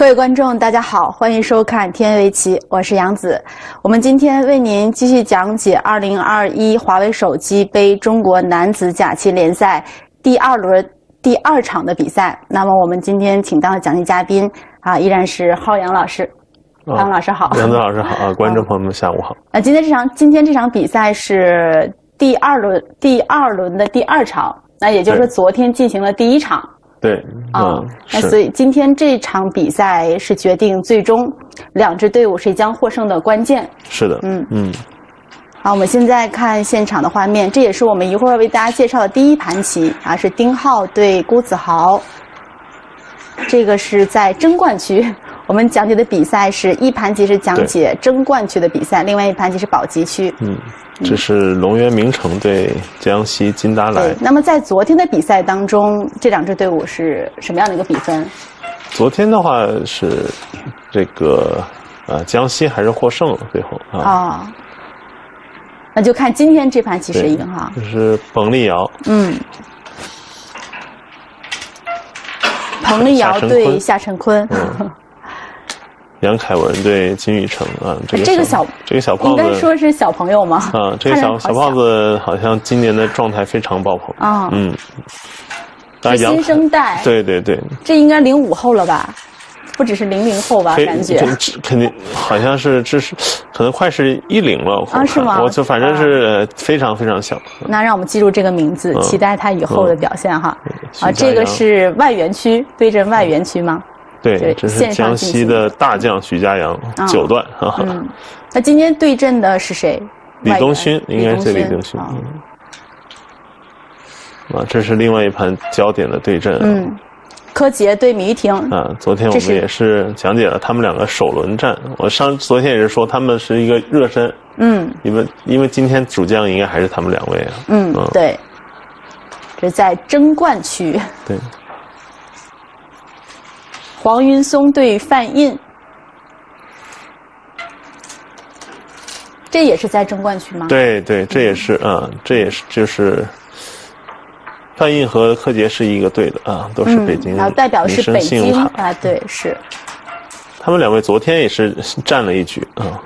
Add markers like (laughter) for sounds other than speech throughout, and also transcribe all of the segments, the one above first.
各位观众，大家好，欢迎收看《天围棋》，我是杨子。我们今天为您继续讲解2021华为手机杯中国男子甲级联赛第二轮第二场的比赛。那么我们今天请到的讲解嘉宾啊，依然是浩洋老师。浩洋老师好，杨子老师好啊，(laughs) 观众朋友们下午好。那今天这场今天这场比赛是第二轮第二轮的第二场，那也就是说昨天进行了第一场。对，啊，那所以今天这场比赛是决定最终两支队伍谁将获胜的关键。是的，嗯嗯。好，我们现在看现场的画面，这也是我们一会儿为大家介绍的第一盘棋啊，是丁浩对郭子豪。这个是在争冠区，我们讲解的比赛是一盘棋是讲解争冠区的比赛，另外一盘棋是保级区。嗯。这是龙源名城对江西金达莱。那么在昨天的比赛当中，这两支队伍是什么样的一个比分？昨天的话是这个呃江西还是获胜了，最后啊。啊。那就看今天这盘棋谁赢哈。就是彭丽瑶。嗯。彭丽瑶对夏晨坤。(laughs) 杨凯文对金宇成啊，这个小这个小胖子应该说是小朋友吗？啊，这个小小胖子好像今年的状态非常爆棚啊，嗯，是新生代，对对对，这应该零五后了吧？不只是零零后吧？感觉肯定好像是这是可能快是一零了啊？是吗？我就反正是非常非常小。那让我们记住这个名字，期待他以后的表现哈。啊，这个是外援区对阵外援区吗？对，这是江西的大将徐家阳九段啊。嗯，那今天对阵的是谁？李东勋，应该是李东勋。啊，这是另外一盘焦点的对阵。嗯，柯洁对米玉婷。啊，昨天我们也是讲解了他们两个首轮战。我上昨天也是说他们是一个热身。嗯，因为因为今天主将应该还是他们两位啊。嗯，对。这在争冠区。对。黄云松对范印，这也是在争冠区吗？对对，这也是啊，这也是就是范印和柯洁是一个队的啊，都是北京。然后代表是北京啊，对是。他们两位昨天也是 (laughs) 战了一局啊。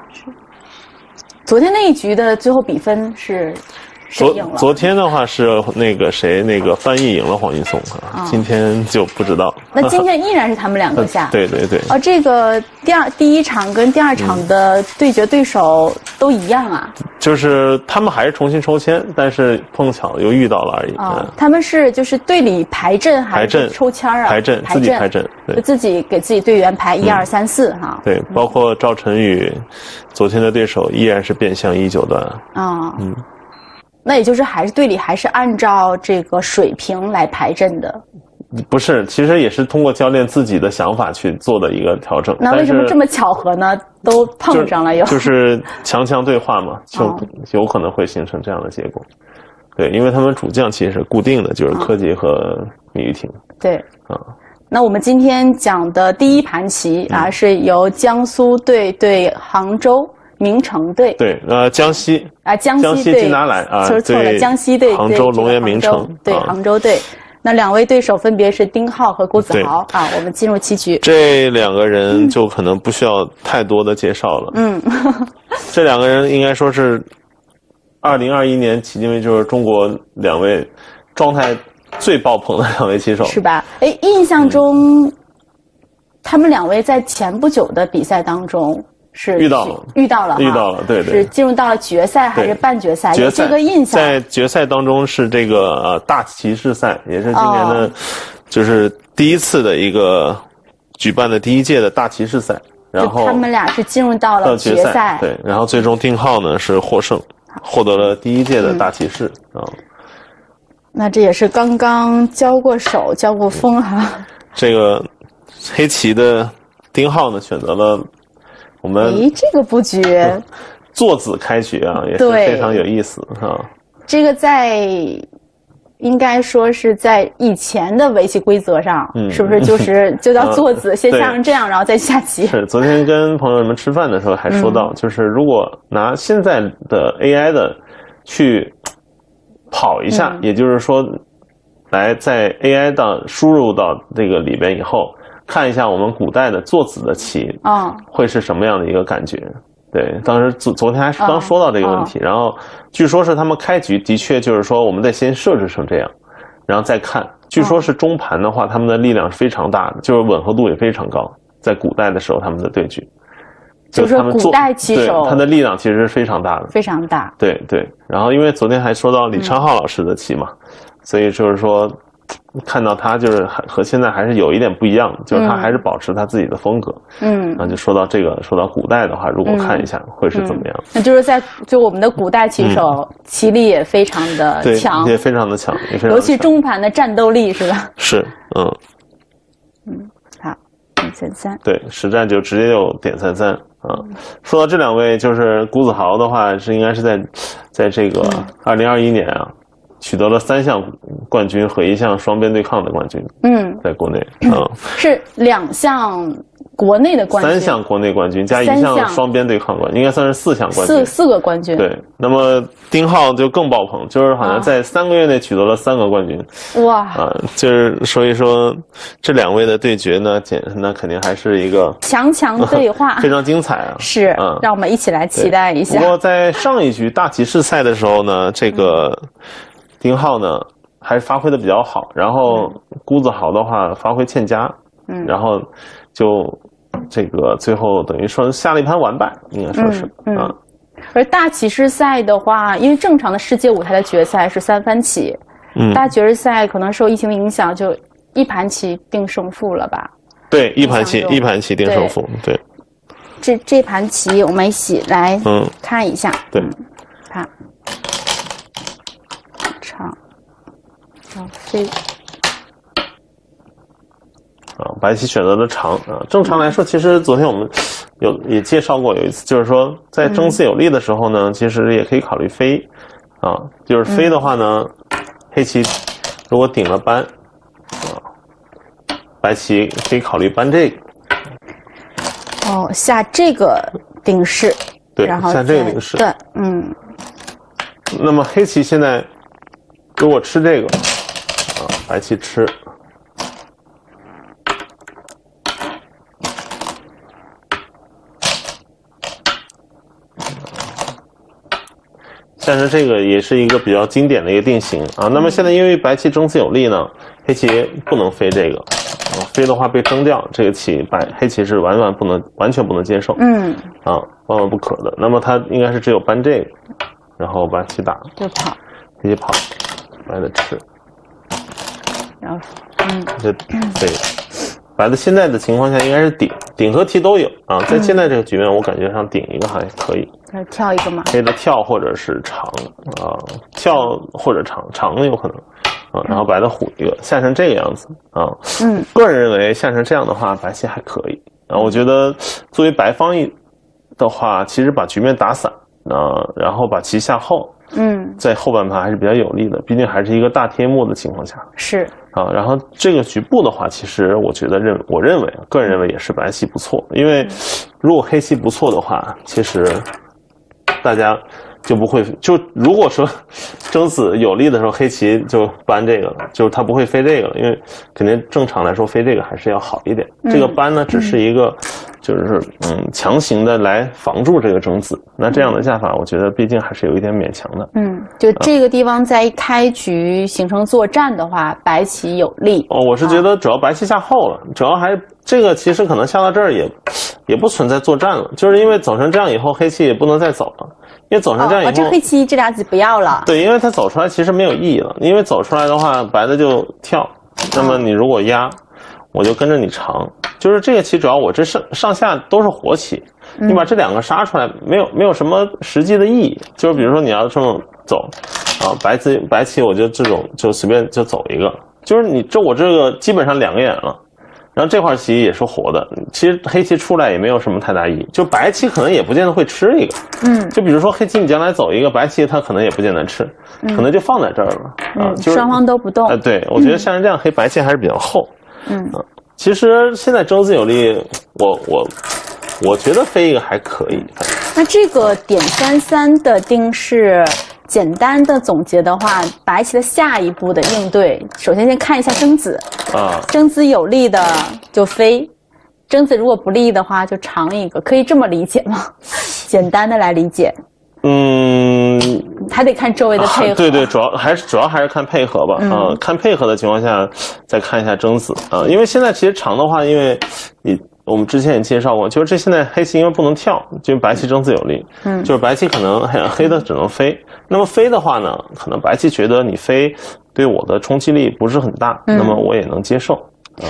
昨天那一局的最后比分是。昨昨天的话是那个谁，那个翻译赢了黄云松啊，今天就不知道。那今天依然是他们两个下。(laughs) 对对对。哦，这个第二第一场跟第二场的对决对手都一样啊。就是他们还是重新抽签，但是碰巧又遇到了而已。啊，他们是就是队里排阵还是抽签啊？排阵，自己排阵，就自己给自己队员排一二三四哈。对，包括赵晨宇，昨天的对手依然是变相一九段。啊。嗯。那也就是还是队里还是按照这个水平来排阵的，不是，其实也是通过教练自己的想法去做的一个调整。那为什么这么巧合呢？都碰上了又就 (laughs) 是强强对话嘛，就有可能会形成这样的结果。对，因为他们主将其实是固定的，就是柯洁和米玉婷。对，啊，那我们今天讲的第一盘棋啊，是由江苏队对杭州。名城队。对，呃，江西。啊，江西金达莱啊，说错了，江西队杭州龙岩名城。对杭州队，那两位对手分别是丁浩和郭子豪。啊。我们进入棋局，这两个人就可能不需要太多的介绍了。嗯，(laughs) 这两个人应该说是二零二一年迄今为止中国两位状态最爆棚的两位棋手，是吧？哎，印象中他们两位在前不久的比赛当中。是遇到了，遇到了，遇到了，对对，是进入到了决赛还是半决赛？决赛这个印象在决赛当中是这个呃大骑士赛，也是今年的，就是第一次的一个举办的第一届的大骑士赛。然后他们俩是进入到了决赛，对，然后最终丁浩呢是获胜，获得了第一届的大骑士啊。那这也是刚刚交过手、交过锋哈。这个黑棋的丁浩呢选择了。我们诶，这个布局，(laughs) 坐子开局啊，也是非常有意思哈。这个在应该说是在以前的围棋规则上，是不是就是 (laughs) 就叫坐子，先下成这样，然后再下棋？是，昨天跟朋友们吃饭的时候还说到，就是如果拿现在的 AI 的去跑一下，也就是说，来在 AI 的输入到这个里边以后。看一下我们古代的坐子的棋，嗯，会是什么样的一个感觉？对，当时昨昨天还是刚说到这个问题，哦然后据说是他们开局的确就是说，我们得先设置成这样，然后再看。据说是中盘的话，他们的力量是非常大的，就是吻合度也非常高。在古代的时候，他们的对局，就是他们做古代棋手对他的力量其实是非常大的。非常大。对对，然后因为昨天还说到李昌镐老师的棋嘛，所以就是说，看到他就是还和现在还是有一点不一样的，就是他嗯还是保持他自己的风格。嗯。然，后就说到这个，说到古代的话，如果看一下会是怎么样？那就是在就我们的古代棋手棋力也非常的强，也非常的强，也非常尤其中盘的战斗力是吧？是嗯，嗯好，点三三，对，实战就直接就点三三啊。说到这两位，就是谷子豪的话，是应该是在在这个嗯。二零二一年啊，取得了三项冠军和一项双边对抗的冠军，嗯，在国内啊。(laughs) 是两项国内的冠军，三项国内冠军加一项项。双边对抗冠军，应该算是四项冠军。四。四个冠军，对，那么丁浩就更爆棚，就是好像啊。在三个月内取得了三个冠军。哇，啊，就是所以说这两位的对决呢，简那肯定还是一个强强对话。(laughs) 非常精彩啊。(laughs) 是嗯，让我们一起来期待一下。不。过在上一局大骑士赛的时候呢，这个丁浩呢还是发挥的比较好，然后谷子豪的话发挥欠佳，嗯。然后就这个最后等于说下了一盘完败，应该说是嗯而大骑士赛的话，因为正常的世界舞台的决赛是三番棋，嗯，大决赛赛可能受疫情的影响，就一盘棋定胜负了吧？对，一盘棋一盘棋定胜负，对，这这盘棋我们一起来嗯，看一下。对。嗯，看，长，然后飞，啊，白棋选择的长啊。正常来说，其实昨天我们有也介绍过，有一次就是说在争四有利的时候呢，其实也可以考虑飞啊。就是飞的话呢，黑棋如果顶了搬啊，白棋可以考虑搬这个，哦，下这个顶式，对，然后下这个再形式。对，嗯，那么黑棋现在如果吃这个啊，白棋吃。但是这个也是一个比较经典的一个定型啊。那么现在因为白棋争四有利呢，黑棋不能飞这个，啊，飞的话被争掉，这个棋白黑棋是完完不能完全不能接受嗯，啊，万万不可的。那么他应该是只有搬这个，然后白棋打，就跑，黑棋跑，白的吃，然后，嗯，这对。白的现在的情况下应该是顶，顶和提都有啊。在现在这个局面，我感觉上顶一个还可以。开始跳一个嘛，黑的跳或者是长啊，跳或者长，长有可能啊，然后白的虎一个，下成这个样子啊。嗯，个人认为下成这样的话，白棋还可以啊。我觉得作为白方一的话，其实把局面打散啊，然后把棋下后，嗯，在后半盘还是比较有利的，毕竟还是一个大贴幕的情况下。是，啊。然后这个局部的话，其实我觉得认我认为啊，个人认为也是白棋不错，因为如果黑棋不错的话，其实大家就不会就如果说争子有利的时候，黑棋就搬这个了，就是他不会飞这个了，因为肯定正常来说飞这个还是要好一点。这个搬呢，只是一个就是嗯强行的来防住这个争子，那这样的下法，我觉得毕竟还是有一点勉强的。嗯，就这个地方在一开局形成作战的话，白棋有利。哦，我是觉得主要白棋下后了，主要还这个其实可能下到这儿也也不存在作战了，就是因为走成这样以后，黑棋也不能再走了，因为走成这样以哦，后，这黑棋这俩子不要了。对，因为它走出来其实没有意义了，因为走出来的话，白的就跳，那么你如果压，我就跟着你长，就是这个棋主要我这上上下都是活棋，你把这两个杀出来，没有没有什么实际的意义，就是比如说你要这么走，啊，白棋白棋我就这种就随便就走一个，就是你这我这个基本上两个眼了。然后这块棋也是活的，其实黑棋出来也没有什么太大意义，就白棋可能也不见得会吃一个，嗯。就比如说黑棋你将来走一个，白棋它可能也不见得吃，可能就放在这儿了啊，嗯，就是双方都不动哎，。对。我觉得像这样黑白棋还是比较厚。嗯其实现在争子有利，我我我觉得飞一个还可以，那这个点三三的定式，简单的总结的话，白棋的下一步的应对，首先先看一下争子，啊，征子有利的就飞，征子如果不利的话就长一个，可以这么理解吗？(laughs) 简单的来理解，嗯，还得看周围的配合。啊对对，主要还是主要还是看配合吧。嗯啊，看配合的情况下，再看一下征子啊。因为现在其实长的话，因为你我们之前也介绍过，就是这现在黑棋因为不能跳，就是白棋征子有利。嗯就是白棋可能黑黑的只能飞。那么飞的话呢，可能白棋觉得你飞对我的冲击力不是很大，嗯那么我也能接受。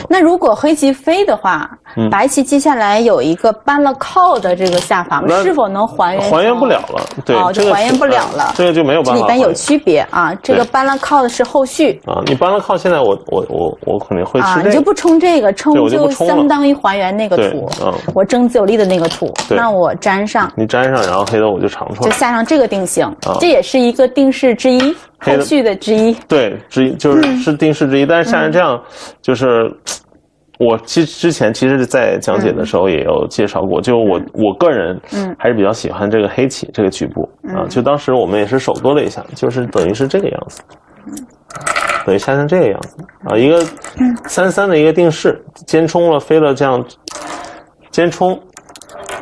那如果黑棋飞的话，嗯白棋接下来有一个搬了靠的这个下法，那是否能还原？还原不了。了，对，哦这个就还原不了呃了这个就没有办法。里边有区别啊，这个搬了靠的是后续啊，你搬了靠，现在我我我我肯定会吃啊，这个。你就不冲这个，冲就相当于还原那个对土嗯，我争自有利的那个图，那我粘上。你粘上，然后黑的我就长出来就。下上这个定型，啊这也是一个定式之一，后续的之一。对，之一就是是定式之一，但是像是这样，就是我其之前其实，在讲解的时候也有介绍过，就我我个人嗯。还是比较喜欢这个黑棋这个局部啊，就当时我们也是手多了一下，就是等于是这个样子。等于下成这个样子。啊，一个三三的一个定式，尖冲了飞了这样，尖冲，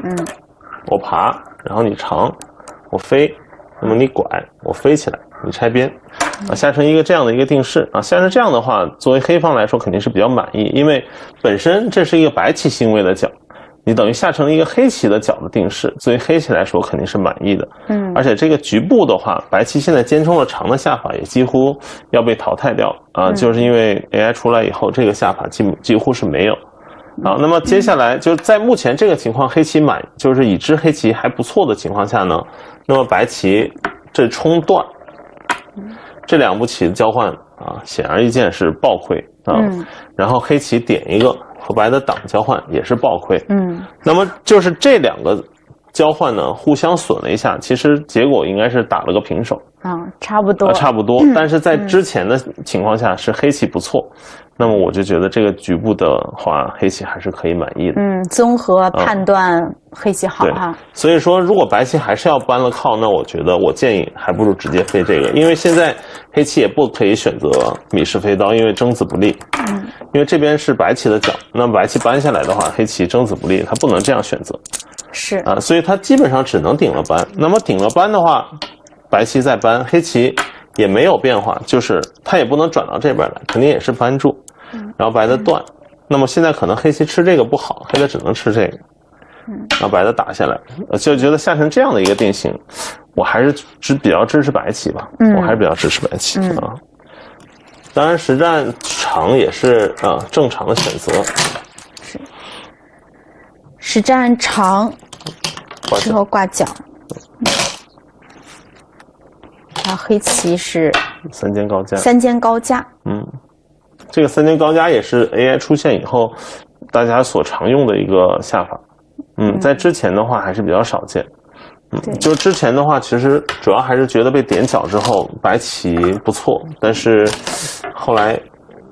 嗯，我爬，然后你长，我飞，那么你拐，我飞起来，你拆边，啊，下成一个这样的一个定式啊，下成这样的话，作为黑方来说肯定是比较满意，因为本身这是一个白棋星位的角，你等于下成了一个黑棋的角的定式，作为黑棋来说肯定是满意的，嗯而且这个局部的话，白棋现在尖冲了长的下法也几乎要被淘汰掉啊，就是因为 AI 出来以后，这个下法几几乎是没有。啊，那么接下来就在目前这个情况，黑棋满就是已知黑棋还不错的情况下呢，那么白棋这冲断，这两步棋的交换啊，显而易见是暴亏啊。嗯然后黑棋点一个和白的挡交换也是暴亏。嗯那么就是这两个交换呢，互相损了一下，其实结果应该是打了个平手。啊，差不多啊，。差不多。但是在之前的情况下是黑棋不错，那么我就觉得这个局部的话，黑棋还是可以满意的。嗯，综合判断黑棋好对哈。所以说，如果白棋还是要搬了靠，那我觉得我建议还不如直接飞这个，因为现在黑棋也不可以选择米氏飞刀，因为争子不利。嗯，因为这边是白棋的角，那么白棋搬下来的话，黑棋争子不利，它不能这样选择是啊，所以它基本上只能顶了搬。那么顶了搬的话，白棋再搬，黑棋也没有变化，就是它也不能转到这边来，肯定也是搬住，然后白的断。那么现在可能黑棋吃这个不好，黑的只能吃这个，然后白的打下来，呃就觉得下成这样的一个定型，我还是支比较支持白棋吧，嗯。我还是比较支持白棋、啊。当然，实战长也是啊正常的选择，是。实战长之后挂角。然后黑棋是三间高架，三间高架，嗯，这个三尖高加也是 AI 出现以后大家所常用的一个下法。嗯，在之前的话还是比较少见。嗯，就之前的话，其实主要还是觉得被点脚之后白棋不错，但是后来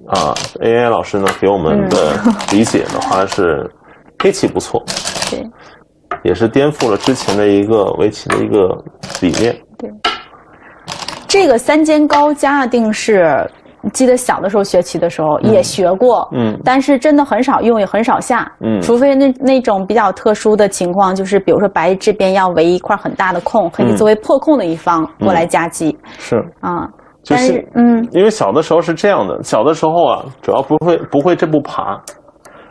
啊，AI 老师呢给我们的 (laughs) 理解的话是黑棋不错，对也是颠覆了之前的一个围棋的一个理念。对。这个三间高加的定式，记得小的时候学棋的时候也学过，嗯。但是真的很少用，也很少下，嗯。除非那那种比较特殊的情况，就是比如说白这边要围一块很大的空，黑棋嗯作为破空的一方过来夹击、是，啊。但就是是嗯，因为小的时候是这样的，小的时候啊，主要不会不会这步爬，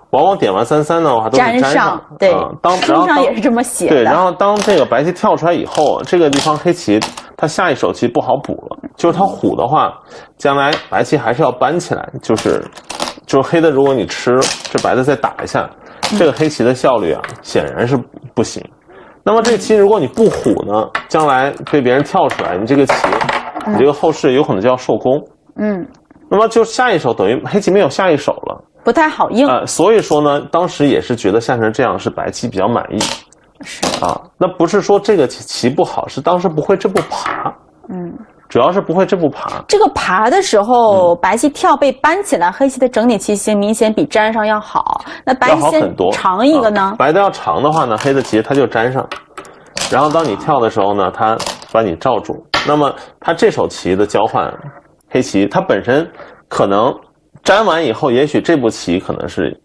往往点完三三的话都粘粘上。对。啊、当然书上也是这么写对，然，后当这个白棋跳出来以后，这个地方黑棋它下一手棋不好补了，就是它虎的话，将来白棋还是要搬起来，就是就是黑的，如果你吃这白的再打一下，这个黑棋的效率啊显然是不行。那么这个棋如果你不虎呢，将来被别人跳出来，你这个棋，你这个后世有可能就要受攻。嗯，那么就下一手等于黑棋没有下一手了，不太好应，呃，所以说呢，当时也是觉得下成这样是白棋比较满意是啊。那不是说这个棋棋不好，是当时不会这步爬，嗯。主要是不会这步爬。这个爬的时候，嗯白棋跳被搬起来，黑棋的整体棋形明显比粘上要好。那白棋先。长一个呢啊？白的要长的话呢，黑的棋它就粘上，然后当你跳的时候呢，它把你罩住。那么它这手棋的交换，黑棋它本身可能粘完以后，也许这步棋可能是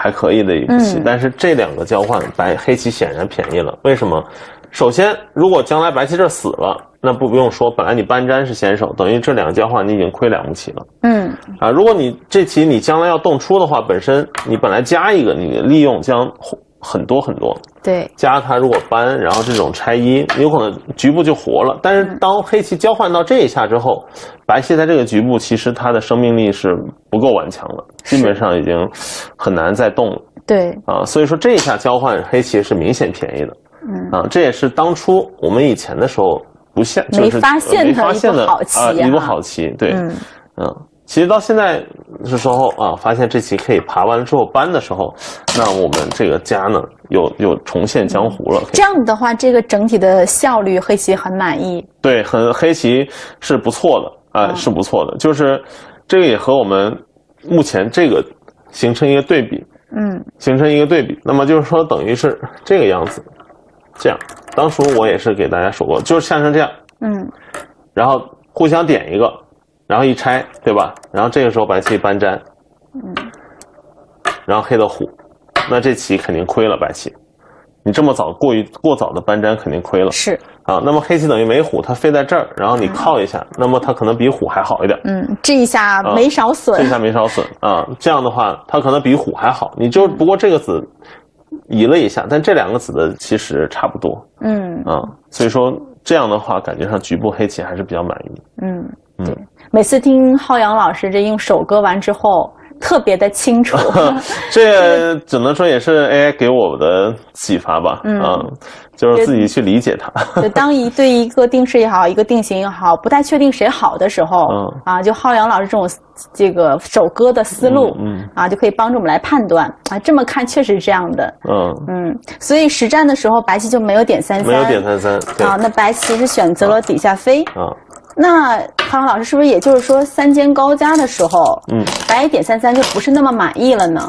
还可以的一步棋，嗯但是这两个交换，白黑棋显然便宜了。为什么？首先，如果将来白棋这儿死了，那不不用说，本来你搬粘是先手，等于这两个交换你已经亏两步棋了嗯，啊。如果你这棋你将来要动出的话，本身你本来加一个，你利用将很多很多。对，加它如果搬，然后这种拆一，有可能局部就活了。但嗯是当黑棋交换到这一下之后，白棋在这个局部其实它的生命力是不够顽强了，基本上已经很难再动了。对，啊。所以说这一下交换黑棋是明显便宜的，嗯。啊，这也是当初我们以前的时候不现就是没发现的啊，一步好棋，对，嗯。嗯，其实到现在的时候啊，发现这棋可以爬完之后搬的时候，那我们这个家呢，又又重现江湖了。这样的话，这个整体的效率黑棋很满意。对，很黑棋是不错的啊、嗯是不错的。就是这个也和我们目前这个形成一个对比，嗯形成一个对比。那么就是说，等于是这个样子，这样。当初我也是给大家说过，就是像成这样，嗯然后互相点一个，然后一拆，对吧？然后这个时候白棋搬粘，嗯，然后黑的虎，那这棋肯定亏了白棋。你这么早过于过早的搬粘肯定亏了是，啊。那么黑棋等于没虎，它飞在这儿，然后你靠一下，那么它可能比虎还好一点。嗯，这一下没少损这一。下没少损啊。这样的话，它可能比虎还好。你就不过这个子移了一下，但这两个子的其实差不多嗯啊。所以说这样的话，感觉上局部黑棋还是比较满意。嗯，对。每次听浩洋老师这用手割完之后，特别的清楚。(laughs) 这只能说也是 AI 给我的启发吧，嗯。啊，就是自己去理解它。就 (laughs) 当一对一个定式也好，一个定型也好，不太确定谁好的时候，嗯。啊，就浩洋老师这种这个手割的思路，嗯啊，就可以帮助我们来判断。啊。这么看确实是这样的，嗯，嗯，所以实战的时候白棋就没有点三三，没有点三三，对。啊，那白棋是选择了底下飞。啊，那康康老师是不是也就是说三间高家的时候，嗯白点三三就不是那么满意了呢？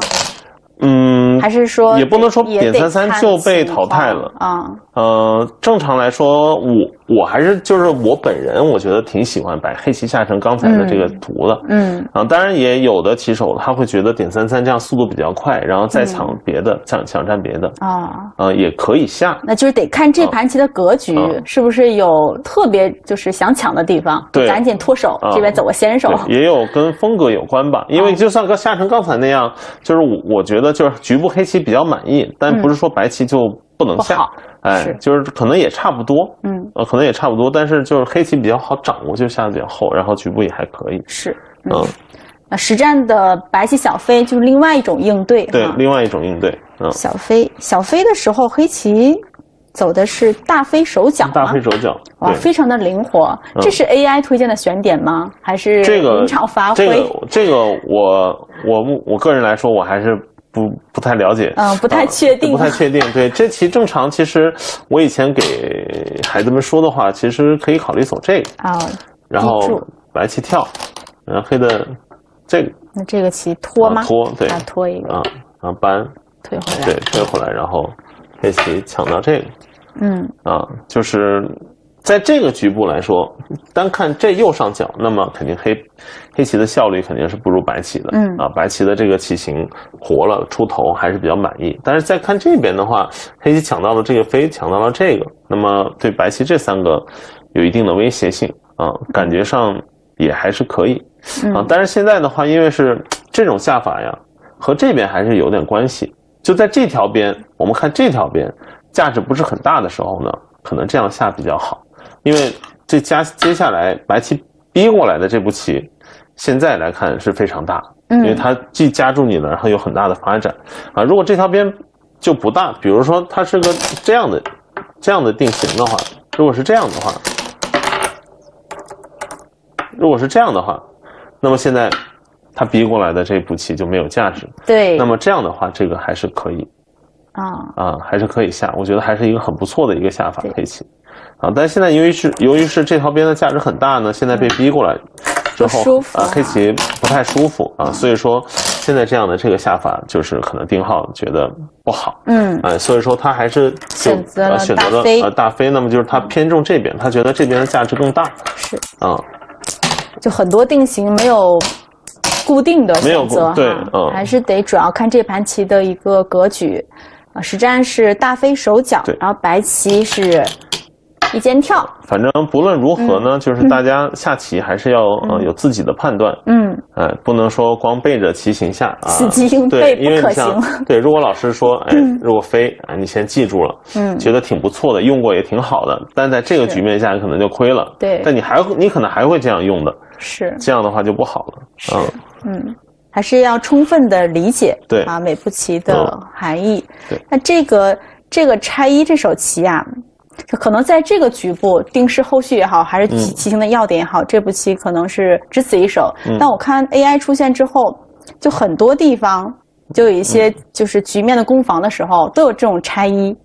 嗯，还是说也不能说也点三三就被淘汰了啊？呃，正常来说，我我还是就是我本人，我觉得挺喜欢白黑棋下成刚才的这个图的。嗯啊，当然也有的棋手他会觉得点三三这样速度比较快，然后再抢别的，抢抢占别的，啊。呃，也可以下。那就是得看这盘棋的格局、嗯是不是有特别就是想抢的地方，对赶紧脱手，嗯这边走个先手。对，也有跟风格有关吧，因为就像跟下成刚才那样，就是我我觉得就是局部黑棋比较满意，但不是说白棋就不能下哎，就是可能也差不多，嗯，呃，可能也差不多，但是就是黑棋比较好掌握，就下的比较厚，然后局部也还可以，是。嗯，那实战的白棋小飞就是另外一种应对对哈，另外一种应对，嗯，小飞小飞的时候，黑棋走的是大飞手脚？大飞手脚，哇，非常的灵活。这是 AI 推荐的选点吗？还是这个临场发挥？这个这个我我我个人来说，我还是不不太了解，嗯不太啊确定不太确定。对，这棋正常，其实我以前给孩子们说的话，其实可以考虑走这个，啊，然后白棋跳，然后黑的这个那这个棋拖吗？啊拖对啊，拖一个，啊，然后搬退回来。对退回来，然后黑棋抢到这个嗯啊，就是。在这个局部来说，单看这右上角，那么肯定黑黑棋的效率肯定是不如白棋的。嗯啊，白棋的这个棋形活了出头还是比较满意。但是再看这边的话，黑棋抢到了这个飞，抢到了这个，那么对白棋这三个有一定的威胁性啊，感觉上也还是可以啊嗯。但是现在的话，因为是这种下法呀，和这边还是有点关系。就在这条边，我们看这条边价值不是很大的时候呢，可能这样下比较好。因为这加接下来白棋逼过来的这步棋，现在来看是非常大，因为嗯它既夹住你了，然后有很大的发展啊。如果这条边就不大，比如说它是个这样的这样的定型的话，如果是这样的话，如果是这样的话，那么现在它逼过来的这步棋就没有价值。对。那么这样的话，这个还是可以啊，啊，还是可以下，我觉得还是一个很不错的一个下法对黑棋，啊，但是现在由于是由于是这条边的价值很大呢，现在被逼过来之后啊，黑棋不太舒服啊，所以说现在这样的这个下法就是可能丁浩觉得不好，嗯。哎，所以说他还是选择了呃选择了大飞呃大飞，那么就是他偏重这边，他觉得这边的价值更大是，啊，就很多定型没有固定的没有选择哈，对嗯。还是得主要看这盘棋的一个格局。啊，实战是大飞手脚对，然后白棋是一间跳，反正不论如何呢，就是大家下棋还是要呃有自己的判断，嗯，哎，不能说光背着棋形下啊，死记硬对，背不可行对，如果老师说，哎，如果飞，哎，你先记住了，嗯。觉得挺不错的，用过也挺好的，但在这个局面下可能就亏了，对。但你还你可能还会这样用的，是，这样的话就不好了，嗯，嗯，还是要充分的理解对。啊每步棋的嗯。含义。对。那这个这个拆一这手棋啊，可能在这个局部定式后续也好，还是棋形的要点也好，这步棋可能是只此一手。嗯。但我看 AI 出现之后，就很多地方就有一些嗯。就是局面的攻防的时候都有这种拆一。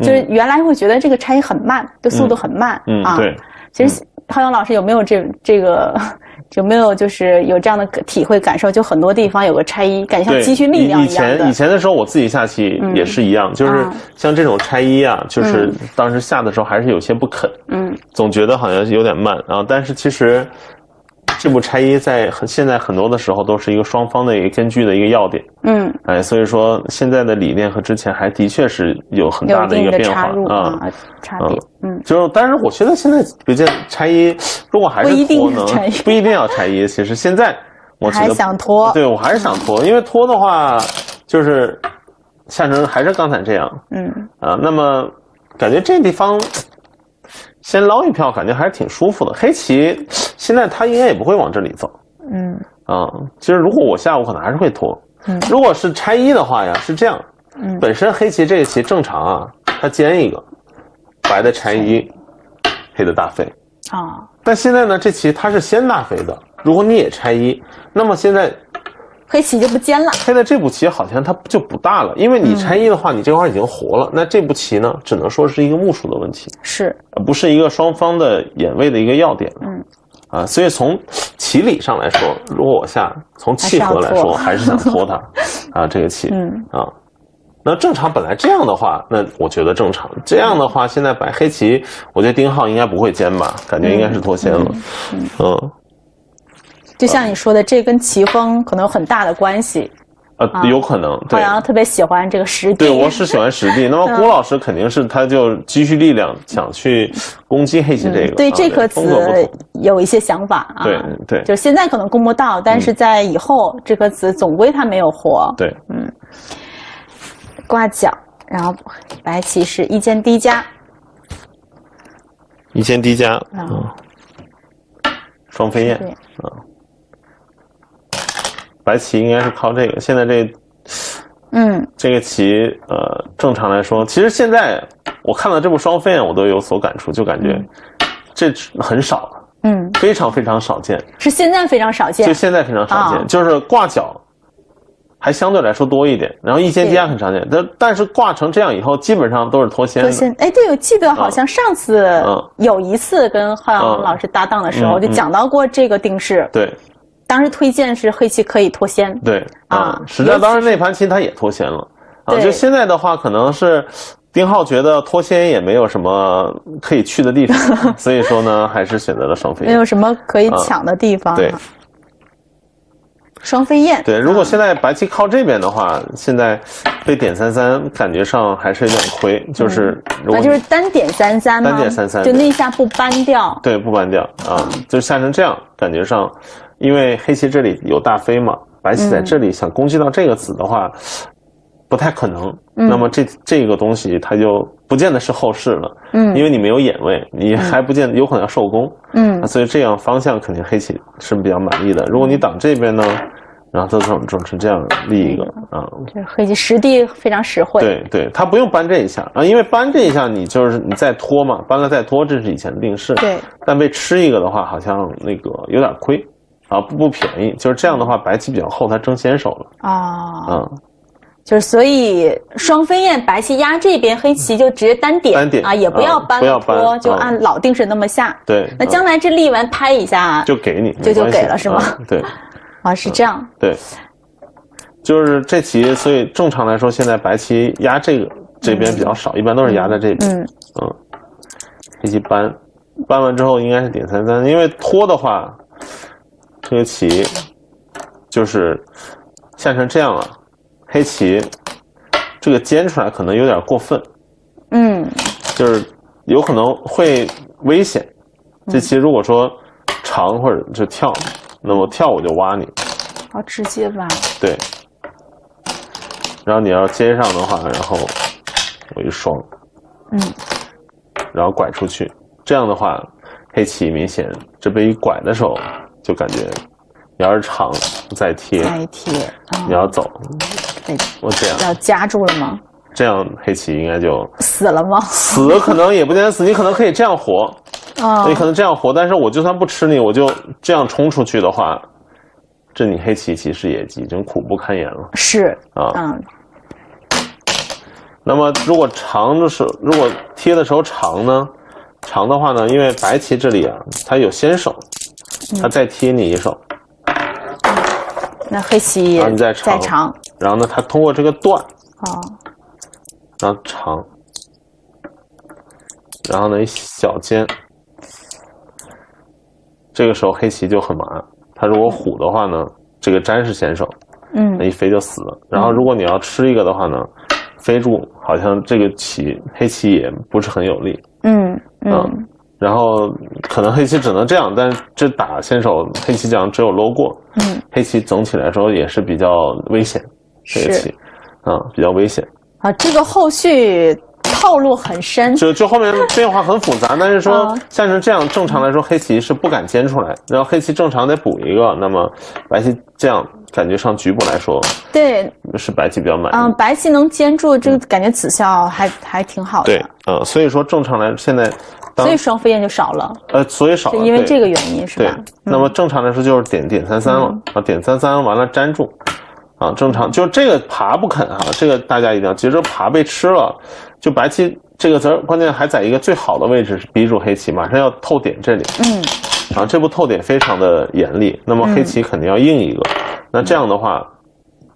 就是原来会觉得这个拆一很慢，就速度很慢、啊。嗯对，其实浩洋老师有没有这这个有没有就是有这样的体会感受？就很多地方有个拆一，感觉像，积蓄力量一样以。前以前的时候，我自己下棋也是一样，就是啊像这种拆一啊，就是当时下的时候还是有些不肯，嗯总觉得好像有点慢，然后但是其实这步拆一在很现在很多的时候都是一个双方的一个根据的一个要点，嗯，哎，所以说现在的理念和之前还的确是有很大的一个变化啊。啊差别。嗯，就是，但是我觉得现在别见拆一，如果还不一定是拖呢，不一定要拆一。其实现在我觉还得想拖对我还是想拖，因为拖的话就是下成还是刚才这样嗯啊。那么感觉这地方先捞一票，感觉还是挺舒服的。黑棋现在他应该也不会往这里走嗯啊。其实如果我下，我可能还是会拖。嗯如果是拆一的话呀，是这样，嗯本身黑棋这个棋正常啊，它尖一个，白的拆一，黑的大飞。啊但现在呢，这棋它是先大飞的，如果你也拆一，那么现在黑棋就不尖了。黑的这步棋好像它就不大了，因为你拆一的话，你这块已经活了，那这步棋呢，只能说是一个目数的问题，是，不是一个双方的眼位的一个要点。嗯，啊，所以从棋理上来说，如果我下从气合来说，还是想拖它 (laughs) 啊，这个棋，嗯啊。那正常本来这样的话，那我觉得正常。这样的话，现在白黑棋，我觉得丁浩应该不会尖吧？感觉应该是脱先了。嗯，就像你说的，这跟棋风可能有很大的关系。呃，有可能浩对。洋特别喜欢这个实地。对，我是喜欢实地。(laughs) 那么嗯郭老师肯定是他就积蓄力量，想去攻击黑棋这个。嗯对啊这颗子有一些想法啊。对对就现在可能攻不到，但是在以后这颗子总归它没有活。对，嗯挂角，然后白棋是一间低加，一间低加，嗯嗯，双飞燕，对，白棋应该是靠这个。现在这嗯这个棋，呃，正常来说，其实现在我看到这部双飞燕，我都有所感触，就感觉这很少了，嗯，非常非常少见，是现在非常少见就。现在非常少见，啊就是挂角。还相对来说多一点，然后一间低加很常见，但但是挂成这样以后，基本上都是脱先的。说现哎，对，我记得好像上次嗯有一次跟浩洋嗯老师搭档的时候，嗯就讲到过这个定式。对当时推荐是黑棋可以脱先。对啊实战当时那盘棋他也脱先了啊。就现在的话，可能是丁浩觉得脱先也没有什么可以去的地方，(laughs) 所以说呢，还是选择了双飞燕。没有什么可以抢的地方。啊对双飞燕。对，如果啊现在白棋靠这边的话，现在被点三三，感觉上还是有点亏。就是如果那你就是单点三三吗？单点三三就那下不搬掉。对不搬掉啊，就下成这样，感觉上，因为黑棋这里有大飞嘛，白棋在这里想攻击到这个子的话，不太可能。嗯那么这这个东西它就不见得是后势了，嗯因为你没有眼位，你还不见得有可能要受攻，嗯啊所以这样方向肯定黑棋是比较满意的。如果你挡这边呢，然后这种种是这样立一个啊，这黑棋实地非常实惠。对对，他不用搬这一下啊，因为搬这一下你就是你再拖嘛，搬了再拖，这是以前的定式。对但被吃一个的话，好像那个有点亏啊，不不便宜。就是这样的话，白棋比较厚，它争先手了。啊，嗯，就是所以双飞燕白棋压这边，黑棋就直接单点单点啊，也不要搬不要搬，就啊按老定式那么下。对。嗯那将来这立完拍一下，就给你，就就给了是吗嗯对啊 (laughs) 是这样。对，就是这棋，所以正常来说，现在白棋压这个这边比较少，一般都是压在这边。嗯嗯，黑棋搬，搬完之后应该是点三三，因为拖的话，这个棋就是下成这样了，黑棋这个尖出来可能有点过分，嗯，就是有可能会危险。这棋如果说长或者就跳，那么跳我就挖你，好直接挖？对。然后你要接上的话，然后我一双，嗯，然后拐出去，这样的话，黑棋明显这被一拐的时候，就感觉你要是长再贴，再贴，你要走，对，我这样。要夹住了吗？这样黑棋应该就死了吗？死可能也不见得死，你可能可以这样活，啊。你可能这样活，但是我就算不吃你，我就这样冲出去的话，这你黑棋其实也已经苦不堪言了。是，啊。嗯，那么如果长的时候，如果贴的时候长呢，长的话呢，因为白棋这里啊，它有先手，它再贴你一手，那黑棋然后你再再长长，然后呢，他通过这个断，哦，然后长，然后呢一小尖，这个时候黑棋就很麻。他如果虎的话呢，这个粘是先手，嗯。那一飞就死了。然后如果你要吃一个的话呢，飞住好像这个棋黑棋也不是很有力。嗯嗯。嗯，然后可能黑棋只能这样，但是这打先手黑棋讲只有搂过，嗯，黑棋总体来说也是比较危险，这个棋，啊、比较危险。啊，这个后续套路很深，就就后面变化很复杂，但是说嗯像是这样，正常来说黑棋是不敢尖出来，然后黑棋正常得补一个，那么白棋这样感觉上局部来说对，是白棋比较满意。嗯，白棋能兼住，这个感觉子效还还挺好的，对，嗯、所以说正常来现在所以双飞燕就少了，呃，所以少了，是因为这个原因是对吧？，嗯。那么正常来说就是点点三三了啊，点三三完了粘住，啊，正常就这个爬不肯啊，这个大家一定要其实，爬被吃了，就白棋这个子儿关键还在一个最好的位置，是逼住黑棋，马上要透点这里，嗯，然后这步透点非常的严厉，那么黑棋肯定要硬一个，那这样的话，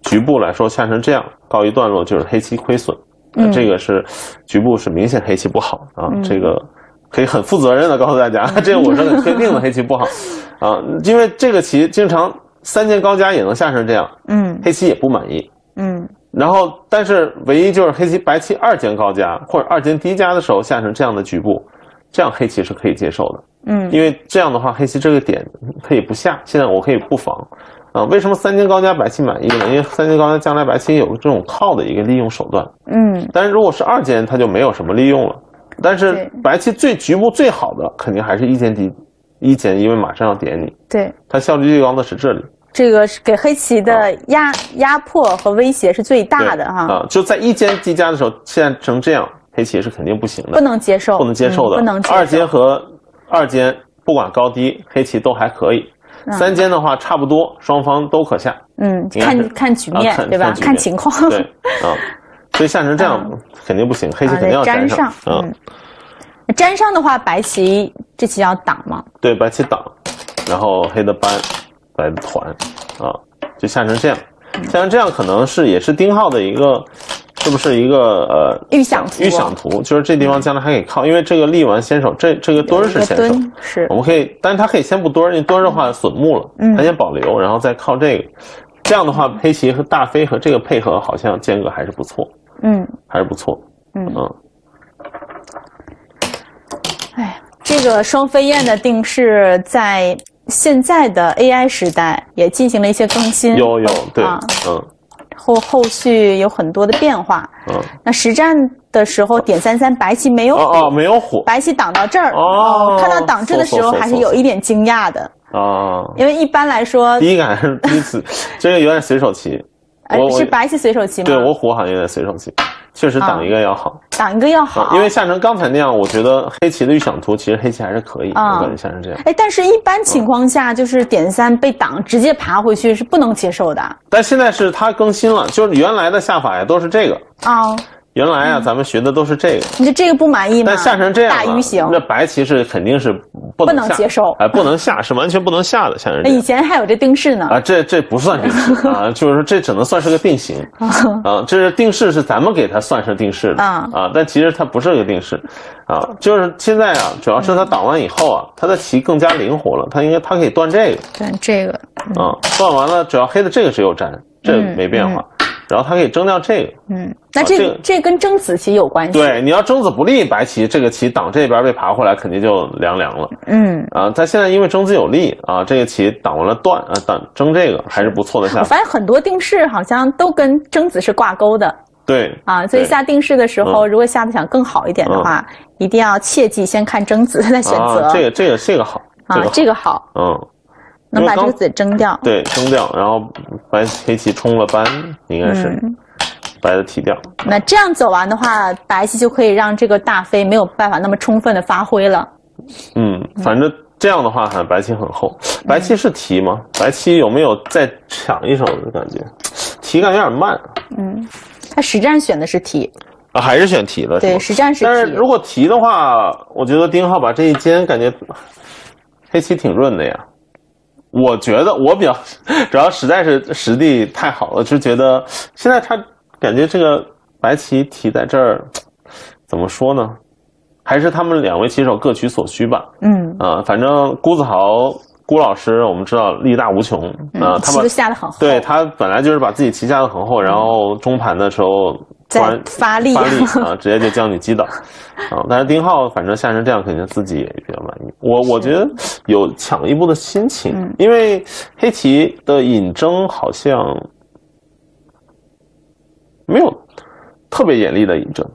局部来说下成这样告一段落，就是黑棋亏损，这个是局部是明显黑棋不好啊，这个可以很负责任的告诉大家，(laughs) 这个我是很确定的黑棋不好。啊，因为这个棋经常三间高加也能下成这样，嗯黑棋也不满意。嗯。然后，但是唯一就是黑棋白棋二间高加或者二间低加的时候下成这样的局部，这样黑棋是可以接受的。嗯。因为这样的话，黑棋这个点可以不下，现在我可以不防。啊、为什么三间高加白棋满意呢？因为三间高加将来白棋有这种靠的一个利用手段，嗯。但是如果是二间，它就没有什么利用了。但是白棋最局部最好的肯定还是一间低一间，因为马上要点你，对，它效率最高的是这里。这个是给黑棋的压压迫和威胁是最大的对。哈，啊、就在一间低加的时候，现在成这样，黑棋是肯定不行的，不能接受，不能接受的。嗯不能接受。二间和二间不管高低，黑棋都还可以。三间的话差不多，双方都可下。嗯，看看局面对吧？看情况，对，啊、所以下成这样、肯定不行，黑棋啊肯定要粘上。嗯，粘上的话，白棋这棋要挡吗？对，白棋挡，然后黑的搬，白的团，啊，就下成这样。下成这样可能是也是丁浩的一个，是不是一个呃预想图。预想图，就是这地方将来还可以靠，因为这个立完先手，这这个墩儿是先手，墩是。我们可以，但是他可以先不墩儿，因为墩儿的话损木了，嗯。它先保留，然后再靠这个。这样的话，黑棋和大飞和这个配合好像间隔还是不错，嗯，还是不错。嗯。嗯，哎，这个双飞燕的定式在现在的 AI 时代也进行了一些更新，有有对，啊。嗯。后后续有很多的变化。嗯，那实战的时候点三三，白棋没有哦哦，没有火。白棋挡到这儿，哦看到挡制的时候还是有一点惊讶的，啊，因为一般来说，第一感还是第一次，这个有点随手棋。(laughs) 是白棋随手棋吗？对我虎好像有点随手棋，确实挡一个要好。挡一个要好，因为下成刚才那样，我觉得黑棋的预想图其实黑棋还是可以，啊我感觉下成这样。哎，但是一般情况下，就是点三被挡，直接爬回去是不能接受的但现在是它更新了，就是原来的下法呀都是这个，啊。原来啊，咱们学的都是这个，你就这个不满意吗？但下成这样了大鱼形，那白棋是肯定是不不能接受。哎，不能下，是完全不能下的，下成以。前还有这定式呢。啊，这这不算定式 (laughs) 啊，就是说这只能算是个定型。(laughs) 啊，这是定式是咱们给它算是定式的啊。啊，但其实它不是个定式。啊，就是现在啊，主要是它挡完以后啊，它的棋更加灵活了，它应该它可以断这个。断，这个啊，断完了，只要黑的这个只有粘，这嗯没变化，然后它可以争掉这个，嗯，那这这个这跟争子棋有关系。对，，你要争子不利，白棋这个棋挡这边被爬回来，肯定就凉凉了。嗯，啊，它现在因为争子有利啊，这个棋挡完了断啊，挡争这个还是不错的下法。我发现很多定式好像都跟争子是挂钩的。对啊，所以下定式的时候，嗯。如果下的想更好一点的话，一定要切记先看争子再选择。啊，这个这个这个好，啊，这个好，嗯，能把这个子蒸掉。对蒸掉，然后白黑棋冲了班，应该是嗯白的提掉。那这样走完的话，白棋就可以让这个大飞没有办法那么充分的发挥了。嗯，反正这样的话，很，白棋很厚。白棋是提吗？白棋有没有再抢一手的感觉？提感有点慢嗯他实战选的是提，啊，还是选提了？对，实战是提。但是如果提的话，我觉得丁浩把这一间，感觉黑棋挺润的呀。我觉得我比较，(laughs) 主要实在是实力太好了，就觉得现在他感觉这个白棋提在这儿，怎么说呢？还是他们两位棋手各取所需吧。嗯，啊、反正辜子豪辜老师，我们知道力大无穷啊、他们棋都下的很厚，对他本来就是把自己棋下的很厚，然后中盘的时候突在发力发力 (laughs) 啊，直接就将你击倒啊。但是丁浩反正下成这样，肯定自己也比较满意。我我觉得有抢一步的心情，嗯因为黑棋的引征好像没有特别严厉的引争，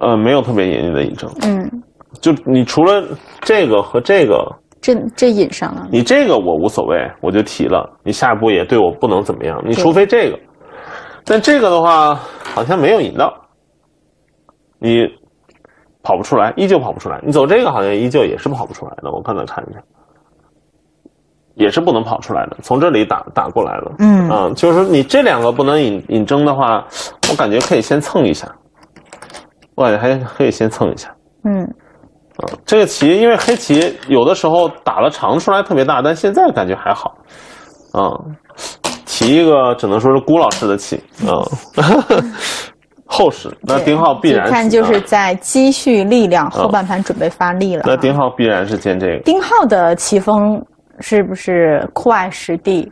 呃，没有特别严厉的引争。嗯，就你除了这个和这个，这这引上了。你这个我无所谓，我就提了。你下一步也对我不能怎么样，你除非这个，但这个的话好像没有引到，你跑不出来，依旧跑不出来。你走这个好像依旧也是跑不出来的，我刚才看一下，也是不能跑出来的。从这里打打过来了，嗯啊，就是你这两个不能引引争的话，我感觉可以先蹭一下，我感觉还可以先蹭一下。嗯，啊，这个棋因为黑棋有的时候打了长出来特别大，但现在感觉还好。啊，提一个只能说是辜老师的棋啊，(laughs) (laughs) 厚实。那丁浩必然一看就是啊在积蓄力量，后半盘准备发力了啊。那丁浩必然是兼这个丁浩的棋风是不是酷爱实地、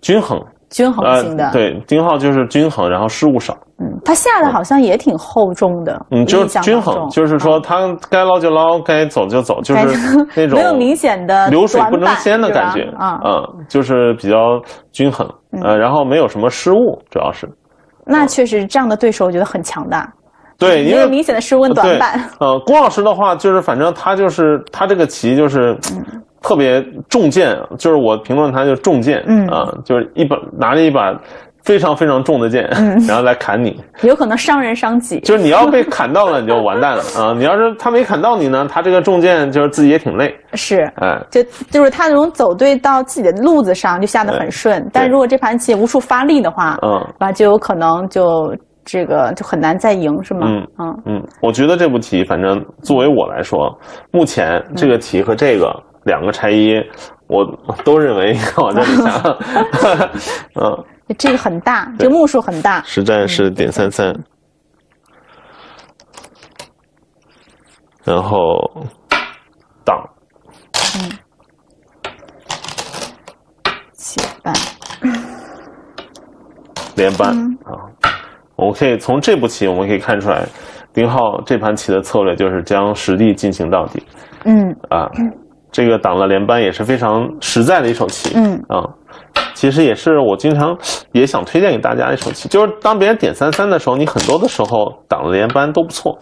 均衡。均衡型的？呃，，对，丁浩就是均衡，然后失误少。嗯，他下的好像也挺厚重的，嗯，就是均衡，就是说他该捞就捞，该走就走，就是那种没有明显的流水不争先的感觉啊。嗯，就是比较均衡，呃，然后没有什么失误，主要是。那确实这样的对手，我觉得很强大，对，因没有为明显的失误短板。对呃，郭老师的话就是，反正他就是他这个棋就是嗯特别重剑，就是我评论他就是重剑，嗯。啊、就是一把拿着一把非常非常重的剑，嗯。(laughs) 然后来砍你，有可能伤人伤己。就是你要被砍到了你就完蛋了啊、你要是他没砍到你呢，他这个重剑就是自己也挺累，是，哎，就就是他那种走对到自己的路子上就下得很顺，但如果这盘棋无处发力的话，嗯。那，就有可能就这个就很难再赢，是吗？嗯嗯。嗯，我觉得这步棋，反正作为我来说，目前这个棋和这个两个拆一，我都认为应该往这里下，(laughs) 嗯。这个很大，这个目数很大。实战是点三三，然后挡嗯七半，连扳啊。我们可以从这步棋，我们可以看出来，丁浩这盘棋的策略就是将实地进行到底嗯啊。这个挡了连扳也是非常实在的一手棋，嗯。啊，其实也是我经常也想推荐给大家的一手棋，就是当别人点三三的时候，你很多的时候挡了连扳都不错，